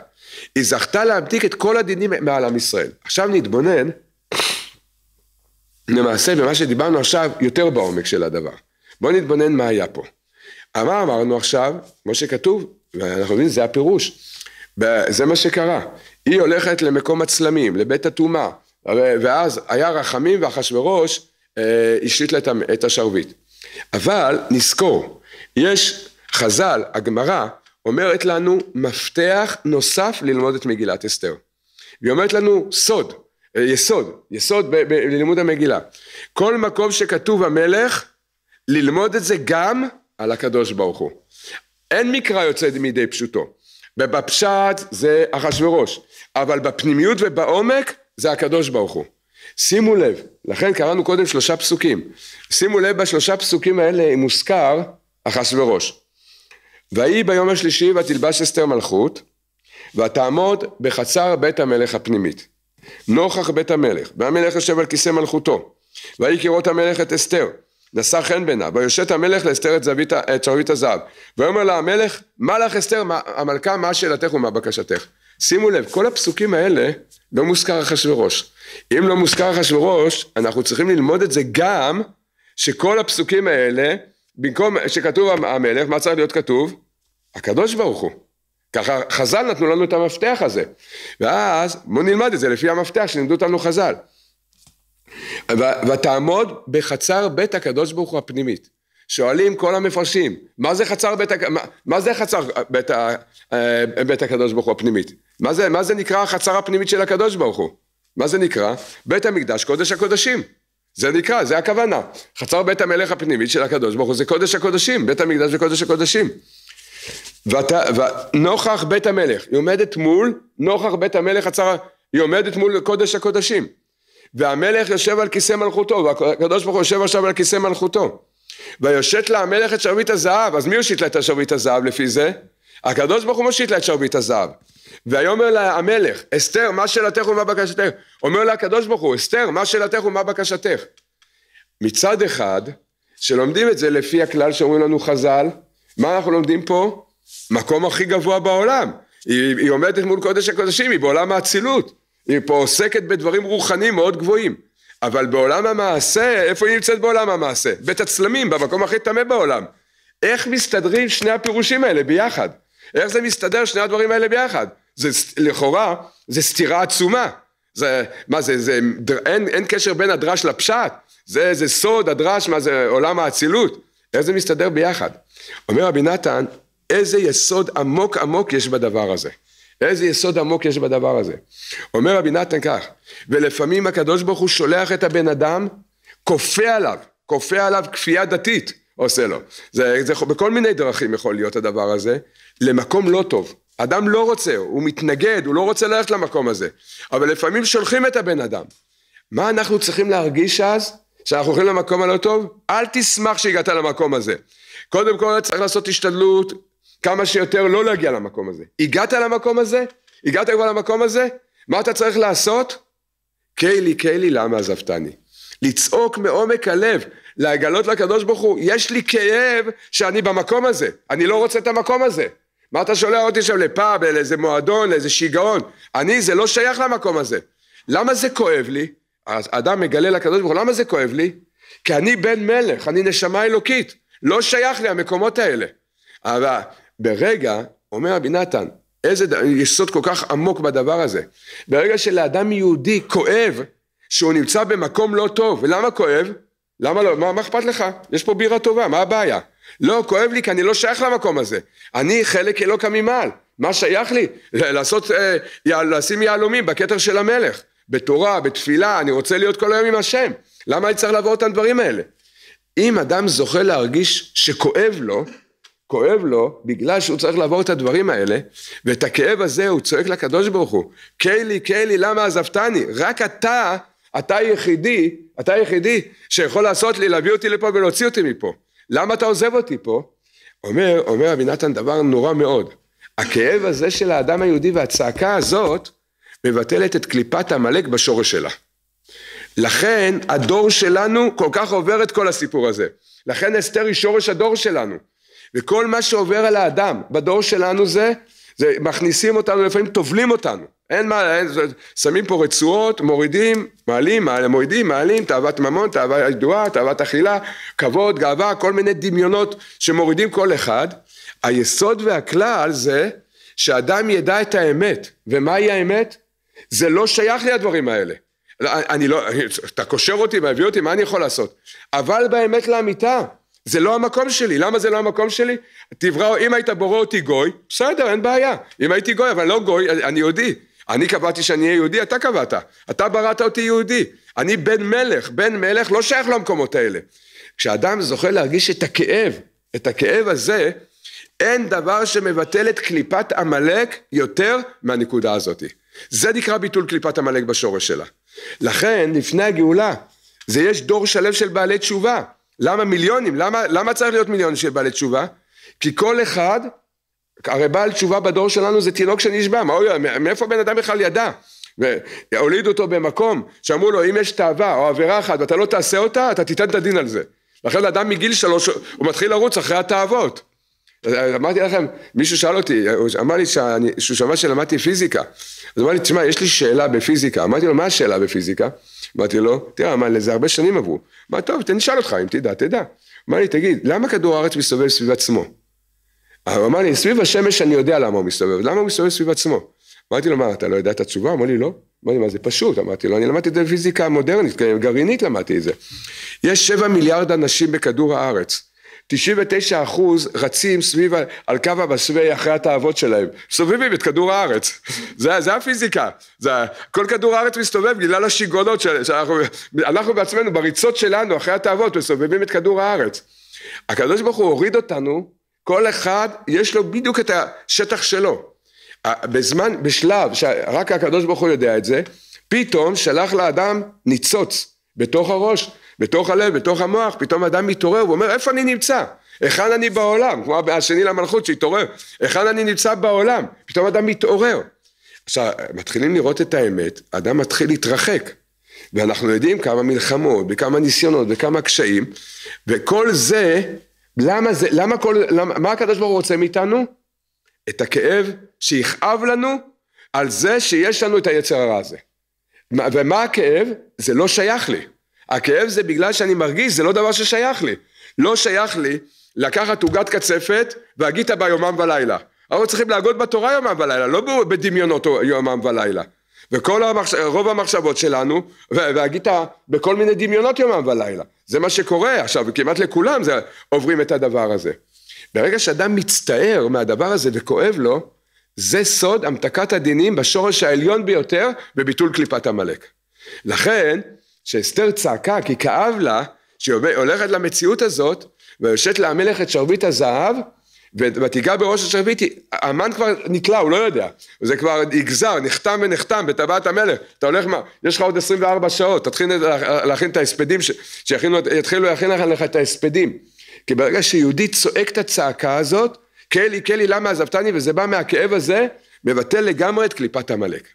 היא זכתה להמתיק את כל הדינים מעל עם ישראל. עכשיו נתבונן, למעשה במה שדיברנו עכשיו, יותר בעומק של הדבר. בואו נתבונן מה היה פה. מה אמרנו עכשיו, כמו שכתוב, ואנחנו יודעים, זה הפירוש, זה מה שקרה. היא הולכת למקום הצלמים, לבית הטומאה, ואז היה רחמים ואחשוורוש אה, השליט לה את השרביט. אבל נזכור, יש חז"ל, הגמרא, אומרת לנו מפתח נוסף ללמוד את מגילת אסתר. והיא אומרת לנו סוד, יסוד, יסוד ללימוד המגילה. כל מקום שכתוב המלך, ללמוד את זה גם על הקדוש ברוך הוא. אין מקרא יוצא מידי פשוטו. ובפשט זה אחשורוש, אבל בפנימיות ובעומק זה הקדוש ברוך הוא. שימו לב, לכן קראנו קודם שלושה פסוקים. שימו לב בשלושה פסוקים האלה מוזכר אחשורוש. ויהי ביום השלישי ותלבש אסתר מלכות ותעמוד בחצר בית המלך הפנימית. נוכח בית המלך, והמלך יושב על כיסא מלכותו. ויהי כראות המלך את אסתר, נשא חן בעיניו, ויושט המלך לאסתר את, זווית, את שרביט הזהב. ויאמר לה המלך, מה לך אסתר, מה, המלכה, מה שאלתך ומה בקשתך. שימו לב, כל הפסוקים האלה לא מוזכר אחשורוש. אם לא מוזכר אחשורוש, אנחנו צריכים ללמוד את זה גם, שכל הפסוקים האלה, במקום שכתוב המלך, מה צריך להיות כתוב? הקדוש ברוך הוא. ככה חז"ל נתנו לנו את המפתח הזה. ואז בואו נלמד את זה לפי המפתח שלימדו אותנו חז"ל. ותעמוד בחצר בית הקדוש ברוך הוא הפנימית. שואלים כל המפרשים, מה זה חצר בית, מה, מה זה חצר בית, אה, בית הקדוש ברוך הוא הפנימית? מה זה, מה זה נקרא החצר הפנימית של הקדוש ברוך הוא? מה זה נקרא? בית המקדש קודש הקודשים. זה נקרא, זה הכוונה. חצר בית המלך הפנימית של הקדוש ברוך הוא זה קודש הקודשים, בית המקדש וקודש הקודשים. ות, ונוכח בית המלך, היא עומדת מול, נוכח בית המלך חצר, היא עומדת מול קודש הקודשים. והמלך יושב על כיסא מלכותו, והקדוש ברוך הוא יושב עכשיו על כיסא מלכותו. ויושט לה המלך את שרביט הזהב, אז מי יושיט לה את השרביט הזהב לפי זה? הקדוש ברוך הוא מושיט לה את שרביט הזהב. ויאמר לה המלך, אסתר, מה שאלתך ומה בקשתך? אומר לה הקדוש ברוך הוא, אסתר, מה שאלתך ומה בקשתך? מצד אחד, שלומדים את זה לפי הכלל שאומרים לנו חז"ל, מה אנחנו לומדים פה? מקום הכי גבוה בעולם. היא, היא עומדת מול קודש הקודשים, היא בעולם האצילות. היא פה עוסקת בדברים רוחניים מאוד גבוהים. אבל בעולם המעשה, איפה היא נמצאת בעולם המעשה? בית הצלמים, במקום הכי טמא בעולם. איך מסתדרים שני הפירושים האלה ביחד? איך זה מסתדר שני הדברים האלה ביחד? זה לכאורה, זה סתירה עצומה. זה, מה זה, זה, אין, אין קשר בין הדרש לפשט. זה, זה סוד, הדרש, מה זה עולם האצילות. איך זה מסתדר ביחד? אומר רבי נתן, איזה יסוד עמוק עמוק יש בדבר הזה. איזה יסוד עמוק יש בדבר הזה. אומר רבי נתן כך, ולפעמים הקדוש ברוך הוא שולח את הבן אדם, כופה עליו, כופה עליו כפייה דתית, עושה לו. זה, זה בכל מיני דרכים יכול להיות הדבר הזה, למקום לא טוב. אדם לא רוצה, הוא מתנגד, הוא לא רוצה ללכת למקום הזה. אבל לפעמים שולחים את הבן אדם. מה אנחנו צריכים להרגיש אז? שאנחנו הולכים למקום הלא טוב? אל תשמח שהגעת למקום הזה. קודם כל צריך לעשות השתדלות כמה שיותר לא להגיע למקום הזה. הגעת למקום הזה? הגעת כבר למקום הזה? מה אתה צריך לעשות? קיילי, קיילי, למה עזבתני? לצעוק מעומק הלב, לגלות לקדוש ברוך הוא, יש לי כאב שאני במקום הזה, אני לא רוצה את המקום הזה. מה אתה שולח אותי שם לפאב, לאיזה מועדון, לאיזה שיגעון? אני, זה לא שייך למקום הזה. למה זה כואב לי? האדם מגלה לקדוש ברוך הוא, למה זה כואב לי? כי אני בן מלך, אני נשמה אלוקית, לא שייך לי המקומות האלה. אבל ברגע, אומר רבי נתן, איזה יסוד כל כך עמוק בדבר הזה. ברגע שלאדם יהודי כואב שהוא נמצא במקום לא טוב, ולמה כואב? למה לא? מה, מה אכפת לך? יש פה בירה טובה, מה הבעיה? לא, כואב לי כי אני לא שייך למקום הזה. אני חלק אלוקא ממעל. מה שייך לי? לעשות, אה, לשים יהלומים בכתר של המלך. בתורה, בתפילה, אני רוצה להיות כל היום עם השם. למה אני צריך לעבור את הדברים האלה? אם אדם זוכה להרגיש שכואב לו, כואב לו בגלל שהוא צריך לעבור את הדברים האלה ואת הכאב הזה הוא צועק לקדוש ברוך הוא קיילי קיילי למה עזבתני רק אתה אתה היחידי אתה היחידי שיכול לעשות לי להביא אותי לפה ולהוציא אותי מפה למה אתה עוזב אותי פה אומר אומר רבי נתן דבר נורא מאוד הכאב הזה של האדם היהודי והצעקה הזאת מבטלת את קליפת עמלק בשורש שלה. לכן הדור שלנו כל כך עובר את כל הסיפור הזה. לכן אסתר היא שורש הדור שלנו. וכל מה שעובר על האדם בדור שלנו זה, זה מכניסים אותנו, לפעמים טובלים אותנו. אין מה, אין, שמים פה רצועות, מורידים, מעלים, מורידים, מעלים, תאוות ממון, תאווה ידועה, תאוות אכילה, כבוד, גאווה, כל מיני דמיונות שמורידים כל אחד. היסוד והכלל זה שאדם ידע את האמת. ומהי האמת? זה לא שייך לי הדברים האלה. אני לא, אתה קושר אותי, מביא אותי, מה אני יכול לעשות? אבל באמת לאמיתה, זה לא המקום שלי, למה זה לא המקום שלי? תברא, אם היית בורא אותי גוי, בסדר, אין בעיה. אם הייתי גוי, אבל לא גוי, אני יהודי. אני קבעתי שאני אהיה יהודי, אתה קבעת. אתה בראת אותי יהודי. אני בן מלך, בן מלך לא שייך למקומות האלה. כשאדם זוכה להרגיש את הכאב, את הכאב הזה, אין דבר שמבטל את קליפת עמלק יותר מהנקודה הזאת. זה נקרא ביטול קליפת עמלק בשורש שלה. לכן, לפני הגאולה, זה יש דור שלם של בעלי תשובה. למה מיליונים? למה, למה צריך להיות מיליונים של בעלי תשובה? כי כל אחד, הרי בעל תשובה בדור שלנו זה תינוק שנשבע, מה, מאיפה בן אדם בכלל ידע? והולידו אותו במקום שאמרו לו אם יש תאווה או עבירה אחת ואתה לא תעשה אותה אתה תיתן את הדין על זה. לכן אדם מגיל שלוש הוא מתחיל לרוץ אחרי התאוות. אמרתי לכם, מישהו שאל אותי, הוא אמר לי שאני, שהוא שמע שלמדתי פיזיקה. אז אמר לי, תשמע, יש לי שאלה בפיזיקה. אמרתי לו, מה השאלה בפיזיקה? אמרתי לו, תראה, אמר לזה הרבה שנים עברו. אמר, טוב, תן לשאול אותך, אם תדע, תדע. אמר לי, תגיד, למה כדור הארץ מסתובב סביב עצמו? הוא אמר לי, סביב השמש אני יודע למה הוא מסתובב, למה הוא מסתובב סביב עצמו? אמרתי לו, מה, אתה לא יודע את התשובה? אמר לי, לא. אמר לי, מה, זה פשוט. אמרתי לו, אני למדתי את זה בפיזיקה מודרנית, גרעינית למדתי את זה. יש שבע מיליארד אנשים בכדור הארץ. 99 אחוז רצים סביב על קו המסווה אחרי התאוות שלהם, מסתובבים את כדור הארץ, (laughs) זה, זה הפיזיקה, זה, כל כדור הארץ מסתובב בגלל השיגעונות שאנחנו אנחנו בעצמנו בריצות שלנו אחרי התאוות מסתובבים את כדור הארץ. הקדוש ברוך הוא הוריד אותנו, כל אחד יש לו בדיוק את השטח שלו. בזמן, בשלב שרק הקדוש ברוך הוא יודע את זה, פתאום שלח לאדם ניצוץ בתוך הראש בתוך הלב, בתוך המוח, פתאום אדם מתעורר ואומר איפה אני נמצא? היכן אני בעולם? כמו השני למלכות שהתעורר, היכן אני נמצא בעולם? פתאום אדם מתעורר. עכשיו, מתחילים לראות את האמת, אדם מתחיל להתרחק. ואנחנו יודעים כמה מלחמות, וכמה ניסיונות, וכמה קשיים, וכל זה, למה זה, למה כל, למה, מה הקדוש ברוך הוא רוצה מאיתנו? את הכאב שיכאב לנו על זה שיש לנו את היצר הרע הזה. ומה הכאב? זה לא שייך לי. הכאב זה בגלל שאני מרגיש, זה לא דבר ששייך לי. לא שייך לי לקחת עוגת קצפת והגית בה יומם ולילה. אנחנו צריכים להגות בתורה יומם ולילה, לא בדמיונות יומם ולילה. וכל המחש... רוב המחשבות שלנו, והגית בכל מיני דמיונות יומם ולילה. זה מה שקורה עכשיו, כמעט לכולם זה עוברים את הדבר הזה. ברגע שאדם מצטער מהדבר הזה וכואב לו, זה סוד המתקת הדינים בשורש העליון ביותר בביטול קליפת עמלק. לכן, שאסתר צעקה כי כאב לה שהיא הולכת למציאות הזאת ויושבת להמלך את שרביט הזהב ותיגע בראש השרביט, המן כבר נתלה, הוא לא יודע, זה כבר נגזר, נחתם ונחתם בטבעת המלך, אתה הולך, מה, יש לך עוד 24 שעות, תתחיל להכין את ההספדים, שיתחילו להכין לך את ההספדים, כי ברגע שיהודי צועק את הצעקה הזאת, קלי, קלי, למה עזבתני, וזה בא מהכאב הזה, מבטל לגמרי את קליפת עמלק.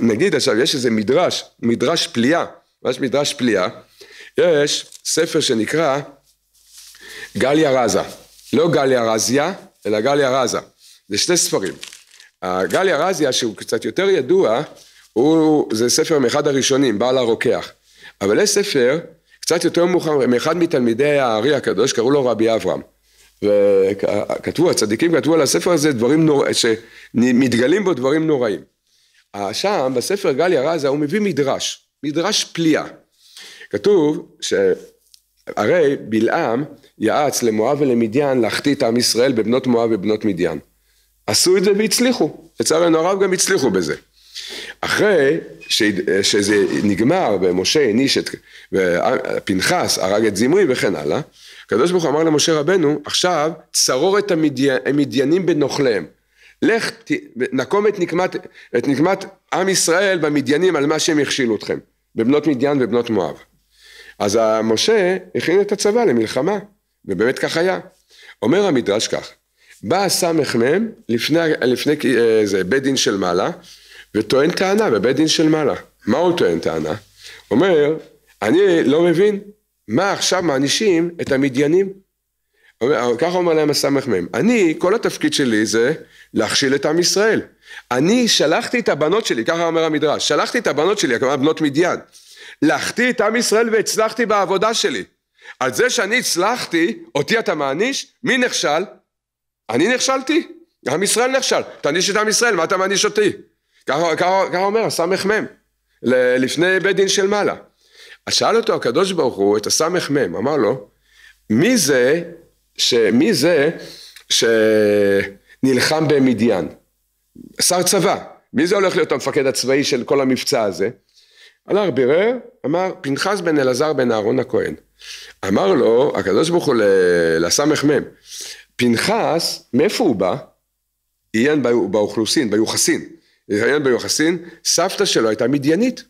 נגיד עכשיו, יש איזה מדרש, מדרש פליאה, ממש מדרש פליאה, יש ספר שנקרא גליה רזה, לא גליה רזיה, אלא גליה רזה, זה שני ספרים. גליה רזיה, שהוא קצת יותר ידוע, הוא, זה ספר מאחד הראשונים, בעל הרוקח, אבל יש ספר קצת יותר מאוחר, מאחד מתלמידי הארי הקדוש, קראו לו רבי אברהם. וכתבו, הצדיקים כתבו על הספר הזה דברים נוראים, שמתגלים בו דברים נוראים. שם בספר גליה רזה הוא מביא מדרש, מדרש פליאה. כתוב שהרי בלעם יעץ למואב ולמדיין להחטיא את עם ישראל בבנות מואב ובנות מדיין. עשו את זה והצליחו, לצערנו הרב גם הצליחו בזה. אחרי ש... שזה נגמר ומשה העניש את... ופנחס הרג את זמרי וכן הלאה, הקדוש ברוך הוא אמר למשה רבנו, עכשיו צרור את המדיינים בנוכליהם. לך נקום את נקמת, את נקמת עם ישראל במדיינים על מה שהם הכשילו אתכם, בבנות מדיין ובנות מואב. אז משה הכין את הצבא למלחמה, ובאמת כך היה. אומר המדרש כך, בא הסמ"ם לפני, לפני איזה בית דין של מעלה, וטוען טענה בבית דין של מעלה. מה הוא טוען טענה? אומר, אני לא מבין, מה עכשיו מענישים את המדיינים? ככה אומר להם הסמ"ם, אני, כל התפקיד שלי זה להכשיל את עם ישראל. אני שלחתי את הבנות שלי, ככה אומר המדרש, שלחתי את הבנות שלי, כלומר בנות מדיין, להחטיא את עם ישראל והצלחתי בעבודה שלי. על זה שאני הצלחתי, אותי אתה מעניש? מי נכשל? אני נכשלתי? עם ישראל נכשל. תעניש את עם ישראל, מה אתה מעניש אותי? ככה, ככה, ככה אומר הסמ"ם, לפני בית דין של מעלה. אז שאל אותו הקדוש ברוך הוא את הסמ"ם, אמר לו, מי זה, ש... מי זה שנלחם במדיין? שר צבא, מי זה הולך להיות המפקד הצבאי של כל המבצע הזה? הלך בירר, אמר פנחס בן אלעזר בן אהרון הכהן. אמר לו הקדוש ברוך הוא לסמ"ם, פנחס, מאיפה הוא בא? עיין באוכלוסין, ביוחסין. עיין ביוחסין, סבתא שלו הייתה מדיינית.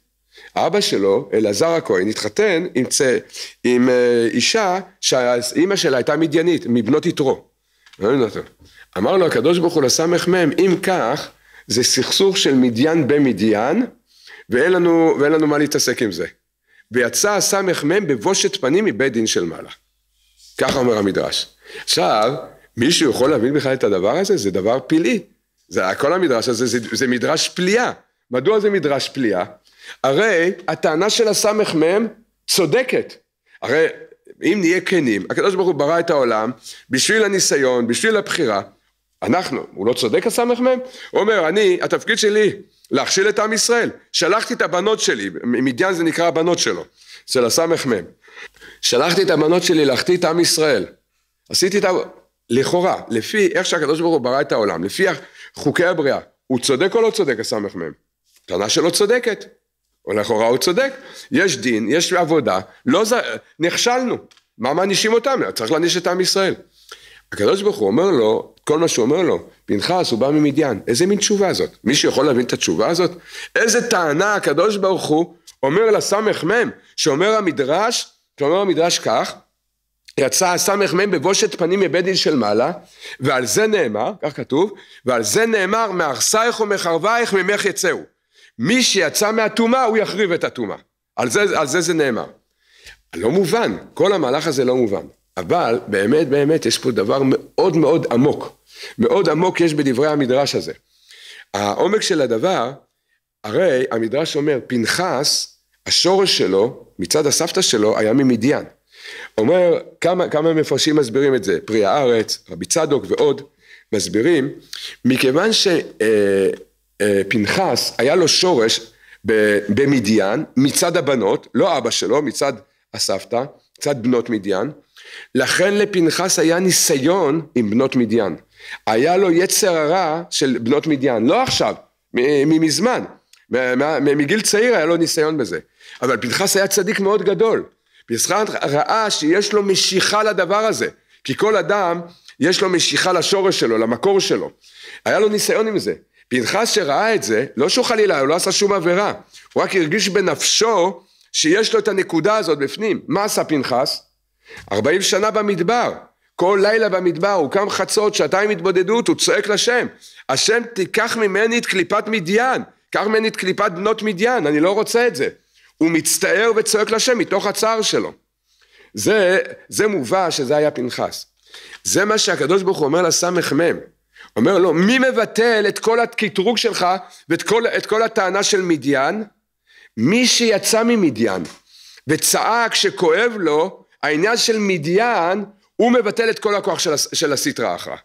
אבא שלו, אלעזר הכהן, התחתן עם, צ... עם אה, אישה שאימא שלה הייתה מדיינית, מבנות יתרו. אמר לו הקדוש ברוך הוא לסמ"ם, אם כך, זה סכסוך של מדיין במדיין, ואין לנו, ואין לנו מה להתעסק עם זה. ויצא הסמ"ם בבושת פנים מבית דין של מעלה. ככה אומר המדרש. עכשיו, מישהו יכול להבין בכלל את הדבר הזה? זה דבר פלאי. זה, כל המדרש הזה זה, זה מדרש פליאה. מדוע זה מדרש פליאה? הרי הטענה של הסמ"ם צודקת. הרי אם נהיה כנים, הקדוש ברוך הוא ברא את העולם בשביל הניסיון, בשביל הבחירה. אנחנו, הוא לא צודק הסמ"ם? אומר, אני, התפקיד שלי להכשיל את עם ישראל. שלחתי את הבנות שלי, מדיין זה נקרא הבנות שלו, של הסמ"ם. שלחתי את הבנות שלי להחטיא את עם ישראל. עשיתי את ה... לכאורה, לפי איך שהקדוש ברוך הוא ברא את העולם, לפי חוקי הבריאה, הוא צודק או לא צודק הסמ"ם? טענה שלא צודקת. או לכאורה הוא צודק. יש דין, יש עבודה, לא ז... נכשלנו. מה מענישים אותם? צריך להעניש את עם ישראל. הקדוש ברוך הוא אומר לו, כל מה שהוא אומר לו, פנחס הוא בא ממדיין, איזה מין תשובה זאת? מישהו יכול להבין את התשובה הזאת? איזה טענה הקדוש ברוך הוא אומר לסמ"ם, שאומר המדרש, שאומר המדרש כך, יצא הסמ"ם בבושת פנים מבית דין של מעלה, ועל זה נאמר, כך כתוב, ועל זה נאמר מהרסייך ומחרבייך ממך יצאו. מי שיצא מהטומאה הוא יחריב את הטומאה. על זה, על זה זה נאמר. לא מובן, כל המהלך הזה לא מובן. אבל באמת באמת יש פה דבר מאוד מאוד עמוק. מאוד עמוק יש בדברי המדרש הזה. העומק של הדבר, הרי המדרש אומר, פנחס, השורש שלו, מצד הסבתא שלו, היה ממדיין. אומר, כמה, כמה מפרשים מסבירים את זה, פרי הארץ, רבי צדוק ועוד, מסבירים, מכיוון שפנחס אה, היה לו שורש במדיין, מצד הבנות, לא אבא שלו, מצד הסבתא, מצד בנות מדיין, לכן לפנחס היה ניסיון עם בנות מדיין. היה לו יצר הרע של בנות מדיין, לא עכשיו, מזמן, מגיל צעיר היה לו ניסיון בזה. אבל פנחס היה צדיק מאוד גדול. פנחס ראה שיש לו משיכה לדבר הזה, כי כל אדם יש לו משיכה לשורש שלו, למקור שלו. היה לו ניסיון עם זה. פנחס שראה את זה, לא שהוא חלילה, הוא לא עשה שום עבירה, הוא רק הרגיש בנפשו שיש לו את הנקודה הזאת בפנים. מה עשה פנחס? ארבעים שנה במדבר, כל לילה במדבר, הוא קם חצות, שעתיים התבודדות, הוא צועק לשם, השם תיקח ממני את קליפת מדיין, קח ממני את קליפת בנות מדיין, אני לא רוצה את זה. הוא מצטער וצועק לשם מתוך הצער שלו. זה, זה מובא שזה היה פנחס. זה מה שהקדוש ברוך הוא אומר לסמ"ם. אומר לו, מי מבטל את כל הקטרוג שלך ואת כל, כל הטענה של מדיין? מי שיצא ממדיין וצעק שכואב לו, העניין של מדיין, הוא מבטל את כל הכוח של, של הסטרא אחרא.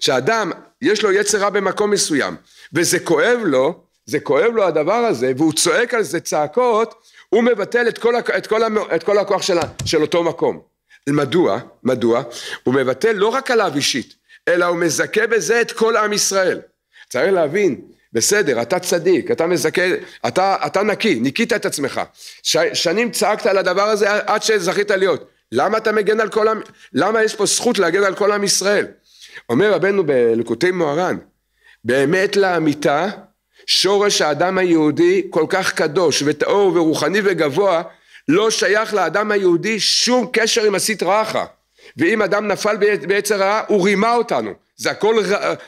שאדם, יש לו יצר רע במקום מסוים, וזה כואב לו, זה כואב לו הדבר הזה, והוא צועק על זה צעקות, הוא מבטל את כל, את כל, את כל הכוח של, של אותו מקום. מדוע? מדוע? הוא מבטל לא רק עליו אישית, אלא הוא מזכה בזה את כל עם ישראל. צריך להבין, בסדר, אתה צדיק, אתה מזכה, אתה, אתה נקי, ניקית את עצמך. ש, שנים צעקת על הדבר הזה עד שזכית להיות. למה אתה מגן על כל עם, למה יש פה זכות להגן על כל עם ישראל? אומר רבנו בלקוטי מוהר"ן, באמת לאמיתה, שורש האדם היהודי כל כך קדוש וטהור ורוחני וגבוה, לא שייך לאדם היהודי שום קשר עם הסטרא אחא. ואם אדם נפל ביצר הרע, הוא רימה אותנו. זה הכל,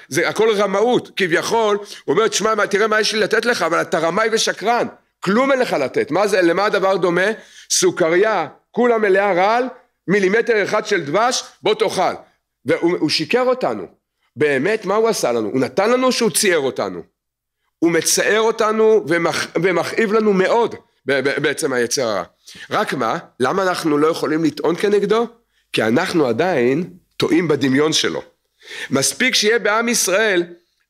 זה הכל רמאות, כביכול, הוא אומר, תשמע, תראה מה יש לי לתת לך, אבל אתה רמאי ושקרן, כלום אין לך לתת. מה זה, למה הדבר דומה? סוכריה, כולה מלאה רעל, מילימטר אחד של דבש, בוא תאכל. והוא שיקר אותנו. באמת, מה הוא עשה לנו? הוא נתן לנו שהוא צייר אותנו. הוא מצער אותנו ומכ... ומכאיב לנו מאוד בעצם היצר הרע. רק מה, למה אנחנו לא יכולים לטעון כנגדו? כי אנחנו עדיין טועים בדמיון שלו. מספיק שיהיה בעם ישראל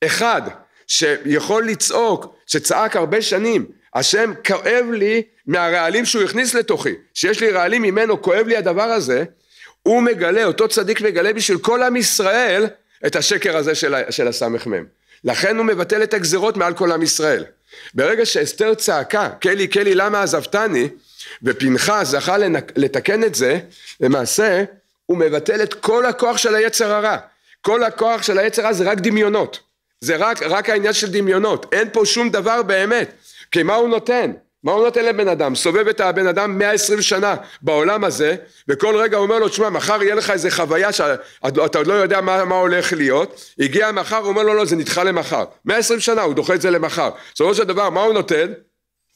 אחד שיכול לצעוק, שצעק הרבה שנים, השם כואב לי מהרעלים שהוא הכניס לתוכי, שיש לי רעלים ממנו, כואב לי הדבר הזה, הוא מגלה, אותו צדיק מגלה בשביל כל עם ישראל את השקר הזה של, של הסמ"ם. לכן הוא מבטל את הגזרות מעל כל עם ישראל. ברגע שאסתר צעקה, קלי קלי למה עזבתני, ופנחס זכה לתקן את זה, למעשה הוא מבטל את כל הכוח של היצר הרע. כל הכוח של היצר הרע זה רק דמיונות. זה רק, רק העניין של דמיונות. אין פה שום דבר באמת. כי מה הוא נותן? מה הוא נותן לבן אדם? סובב את הבן אדם 120 שנה בעולם הזה וכל רגע הוא אומר לו תשמע מחר יהיה לך איזה חוויה שאתה עוד לא יודע מה, מה הולך להיות. הגיע מחר הוא אומר לו לא זה נדחה למחר. 120 שנה הוא דוחה את זה למחר. בסופו של דבר מה הוא נותן?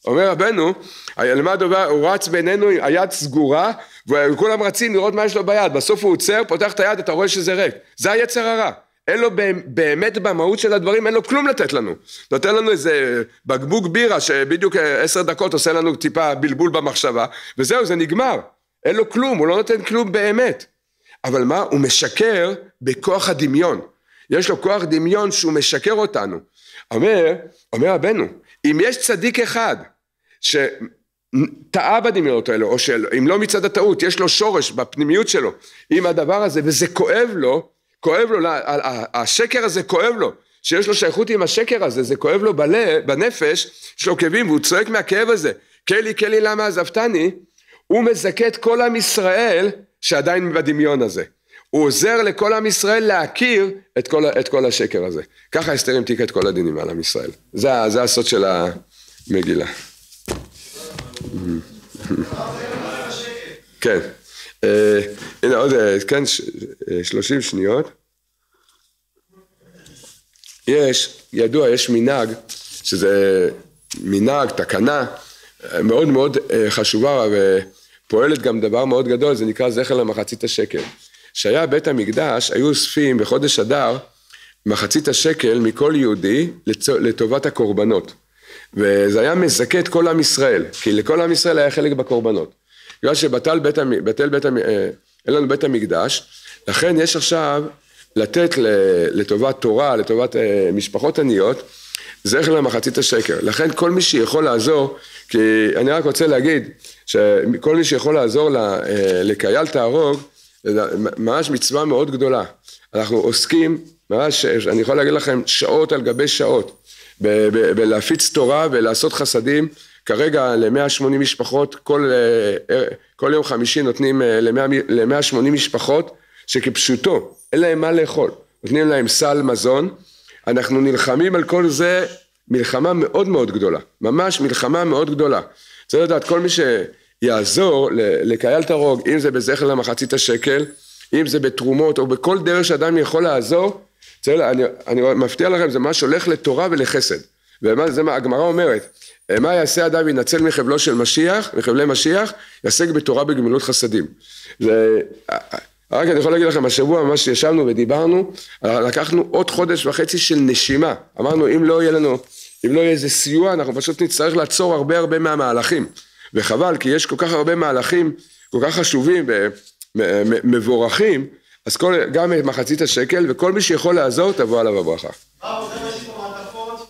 אומר רבנו למה הדבר הוא רץ בינינו היד סגורה וכולם רצים לראות מה יש לו ביד. בסוף הוא עוצר פותח את היד אתה רואה שזה ריק. זה היצר הרע אין לו באמת במהות של הדברים, אין לו כלום לתת לנו. נותן לנו איזה בקבוק בירה שבדיוק עשר דקות עושה לנו טיפה בלבול במחשבה, וזהו, זה נגמר. אין לו כלום, הוא לא נותן כלום באמת. אבל מה? הוא משקר בכוח הדמיון. יש לו כוח דמיון שהוא משקר אותנו. אומר, אומר רבנו, אם יש צדיק אחד שטעה בדמיונות האלו, או שאם לא מצד הטעות, יש לו שורש בפנימיות שלו עם הדבר הזה, וזה כואב לו, כואב לו, השקר הזה כואב לו, שיש לו שייכות עם השקר הזה, זה כואב לו בלב, בנפש, יש לו כאבים והוא צועק מהכאב הזה, קלי קלי למה עזבתני, הוא מזכה את כל עם ישראל שעדיין בדמיון הזה. הוא עוזר לכל עם ישראל להכיר את כל, את כל השקר הזה. ככה אסתר המתיקה את כל הדינים על עם ישראל. זה, זה הסוד של המגילה. (laughs) כן. אה, הנה עוד, אה, כן, אה, שלושים שניות. יש, ידוע, יש מנהג, שזה מנהג, תקנה, מאוד מאוד חשובה ופועלת גם דבר מאוד גדול, זה נקרא זכר למחצית השקל. כשהיה בית המקדש, היו אוספים בחודש אדר מחצית השקל מכל יהודי לטובת הקורבנות. וזה היה מזכה את כל עם ישראל, כי לכל עם ישראל היה חלק בקורבנות. בגלל שבטל בית, בטל בית, אה, אין לנו בית המקדש, לכן יש עכשיו לתת לטובת תורה, לטובת אה, משפחות עניות, זכר למחצית השקר. לכן כל מי שיכול לעזור, כי אני רק רוצה להגיד, שכל מי שיכול לעזור אה, לקייל תהרוג, זה ממש מצווה מאוד גדולה. אנחנו עוסקים, ממש, אני יכול להגיד לכם, שעות על גבי שעות, בלהפיץ תורה ולעשות חסדים. כרגע ל-180 משפחות, כל, אה, כל יום חמישי נותנים אה, ל-180 משפחות שכפשוטו, אין להם מה לאכול, נותנים להם סל מזון, אנחנו נלחמים על כל זה מלחמה מאוד מאוד גדולה, ממש מלחמה מאוד גדולה. צריך לדעת, כל מי שיעזור לקהל תרוג, אם זה בזכר למחצית השקל, אם זה בתרומות או בכל דרך שאדם יכול לעזור, צריך, אני, אני מבטיח לכם, זה ממש הולך לתורה ולחסד. וזה מה הגמרא אומרת, מה יעשה אדם ינצל מחבלו של משיח, מחבלי משיח, יעסק בתורה בגמילות חסדים. זה, רק אני יכול להגיד לכם, השבוע ממש ישבנו ודיברנו, לקחנו עוד חודש וחצי של נשימה. אמרנו, אם לא יהיה לנו, אם לא יהיה איזה סיוע, אנחנו פשוט נצטרך לעצור הרבה הרבה מהמהלכים. וחבל, כי יש כל כך הרבה מהלכים כל כך חשובים ומבורכים, אז כל, גם מחצית השקל, וכל מי שיכול לעזור, תבוא עליו הברכה.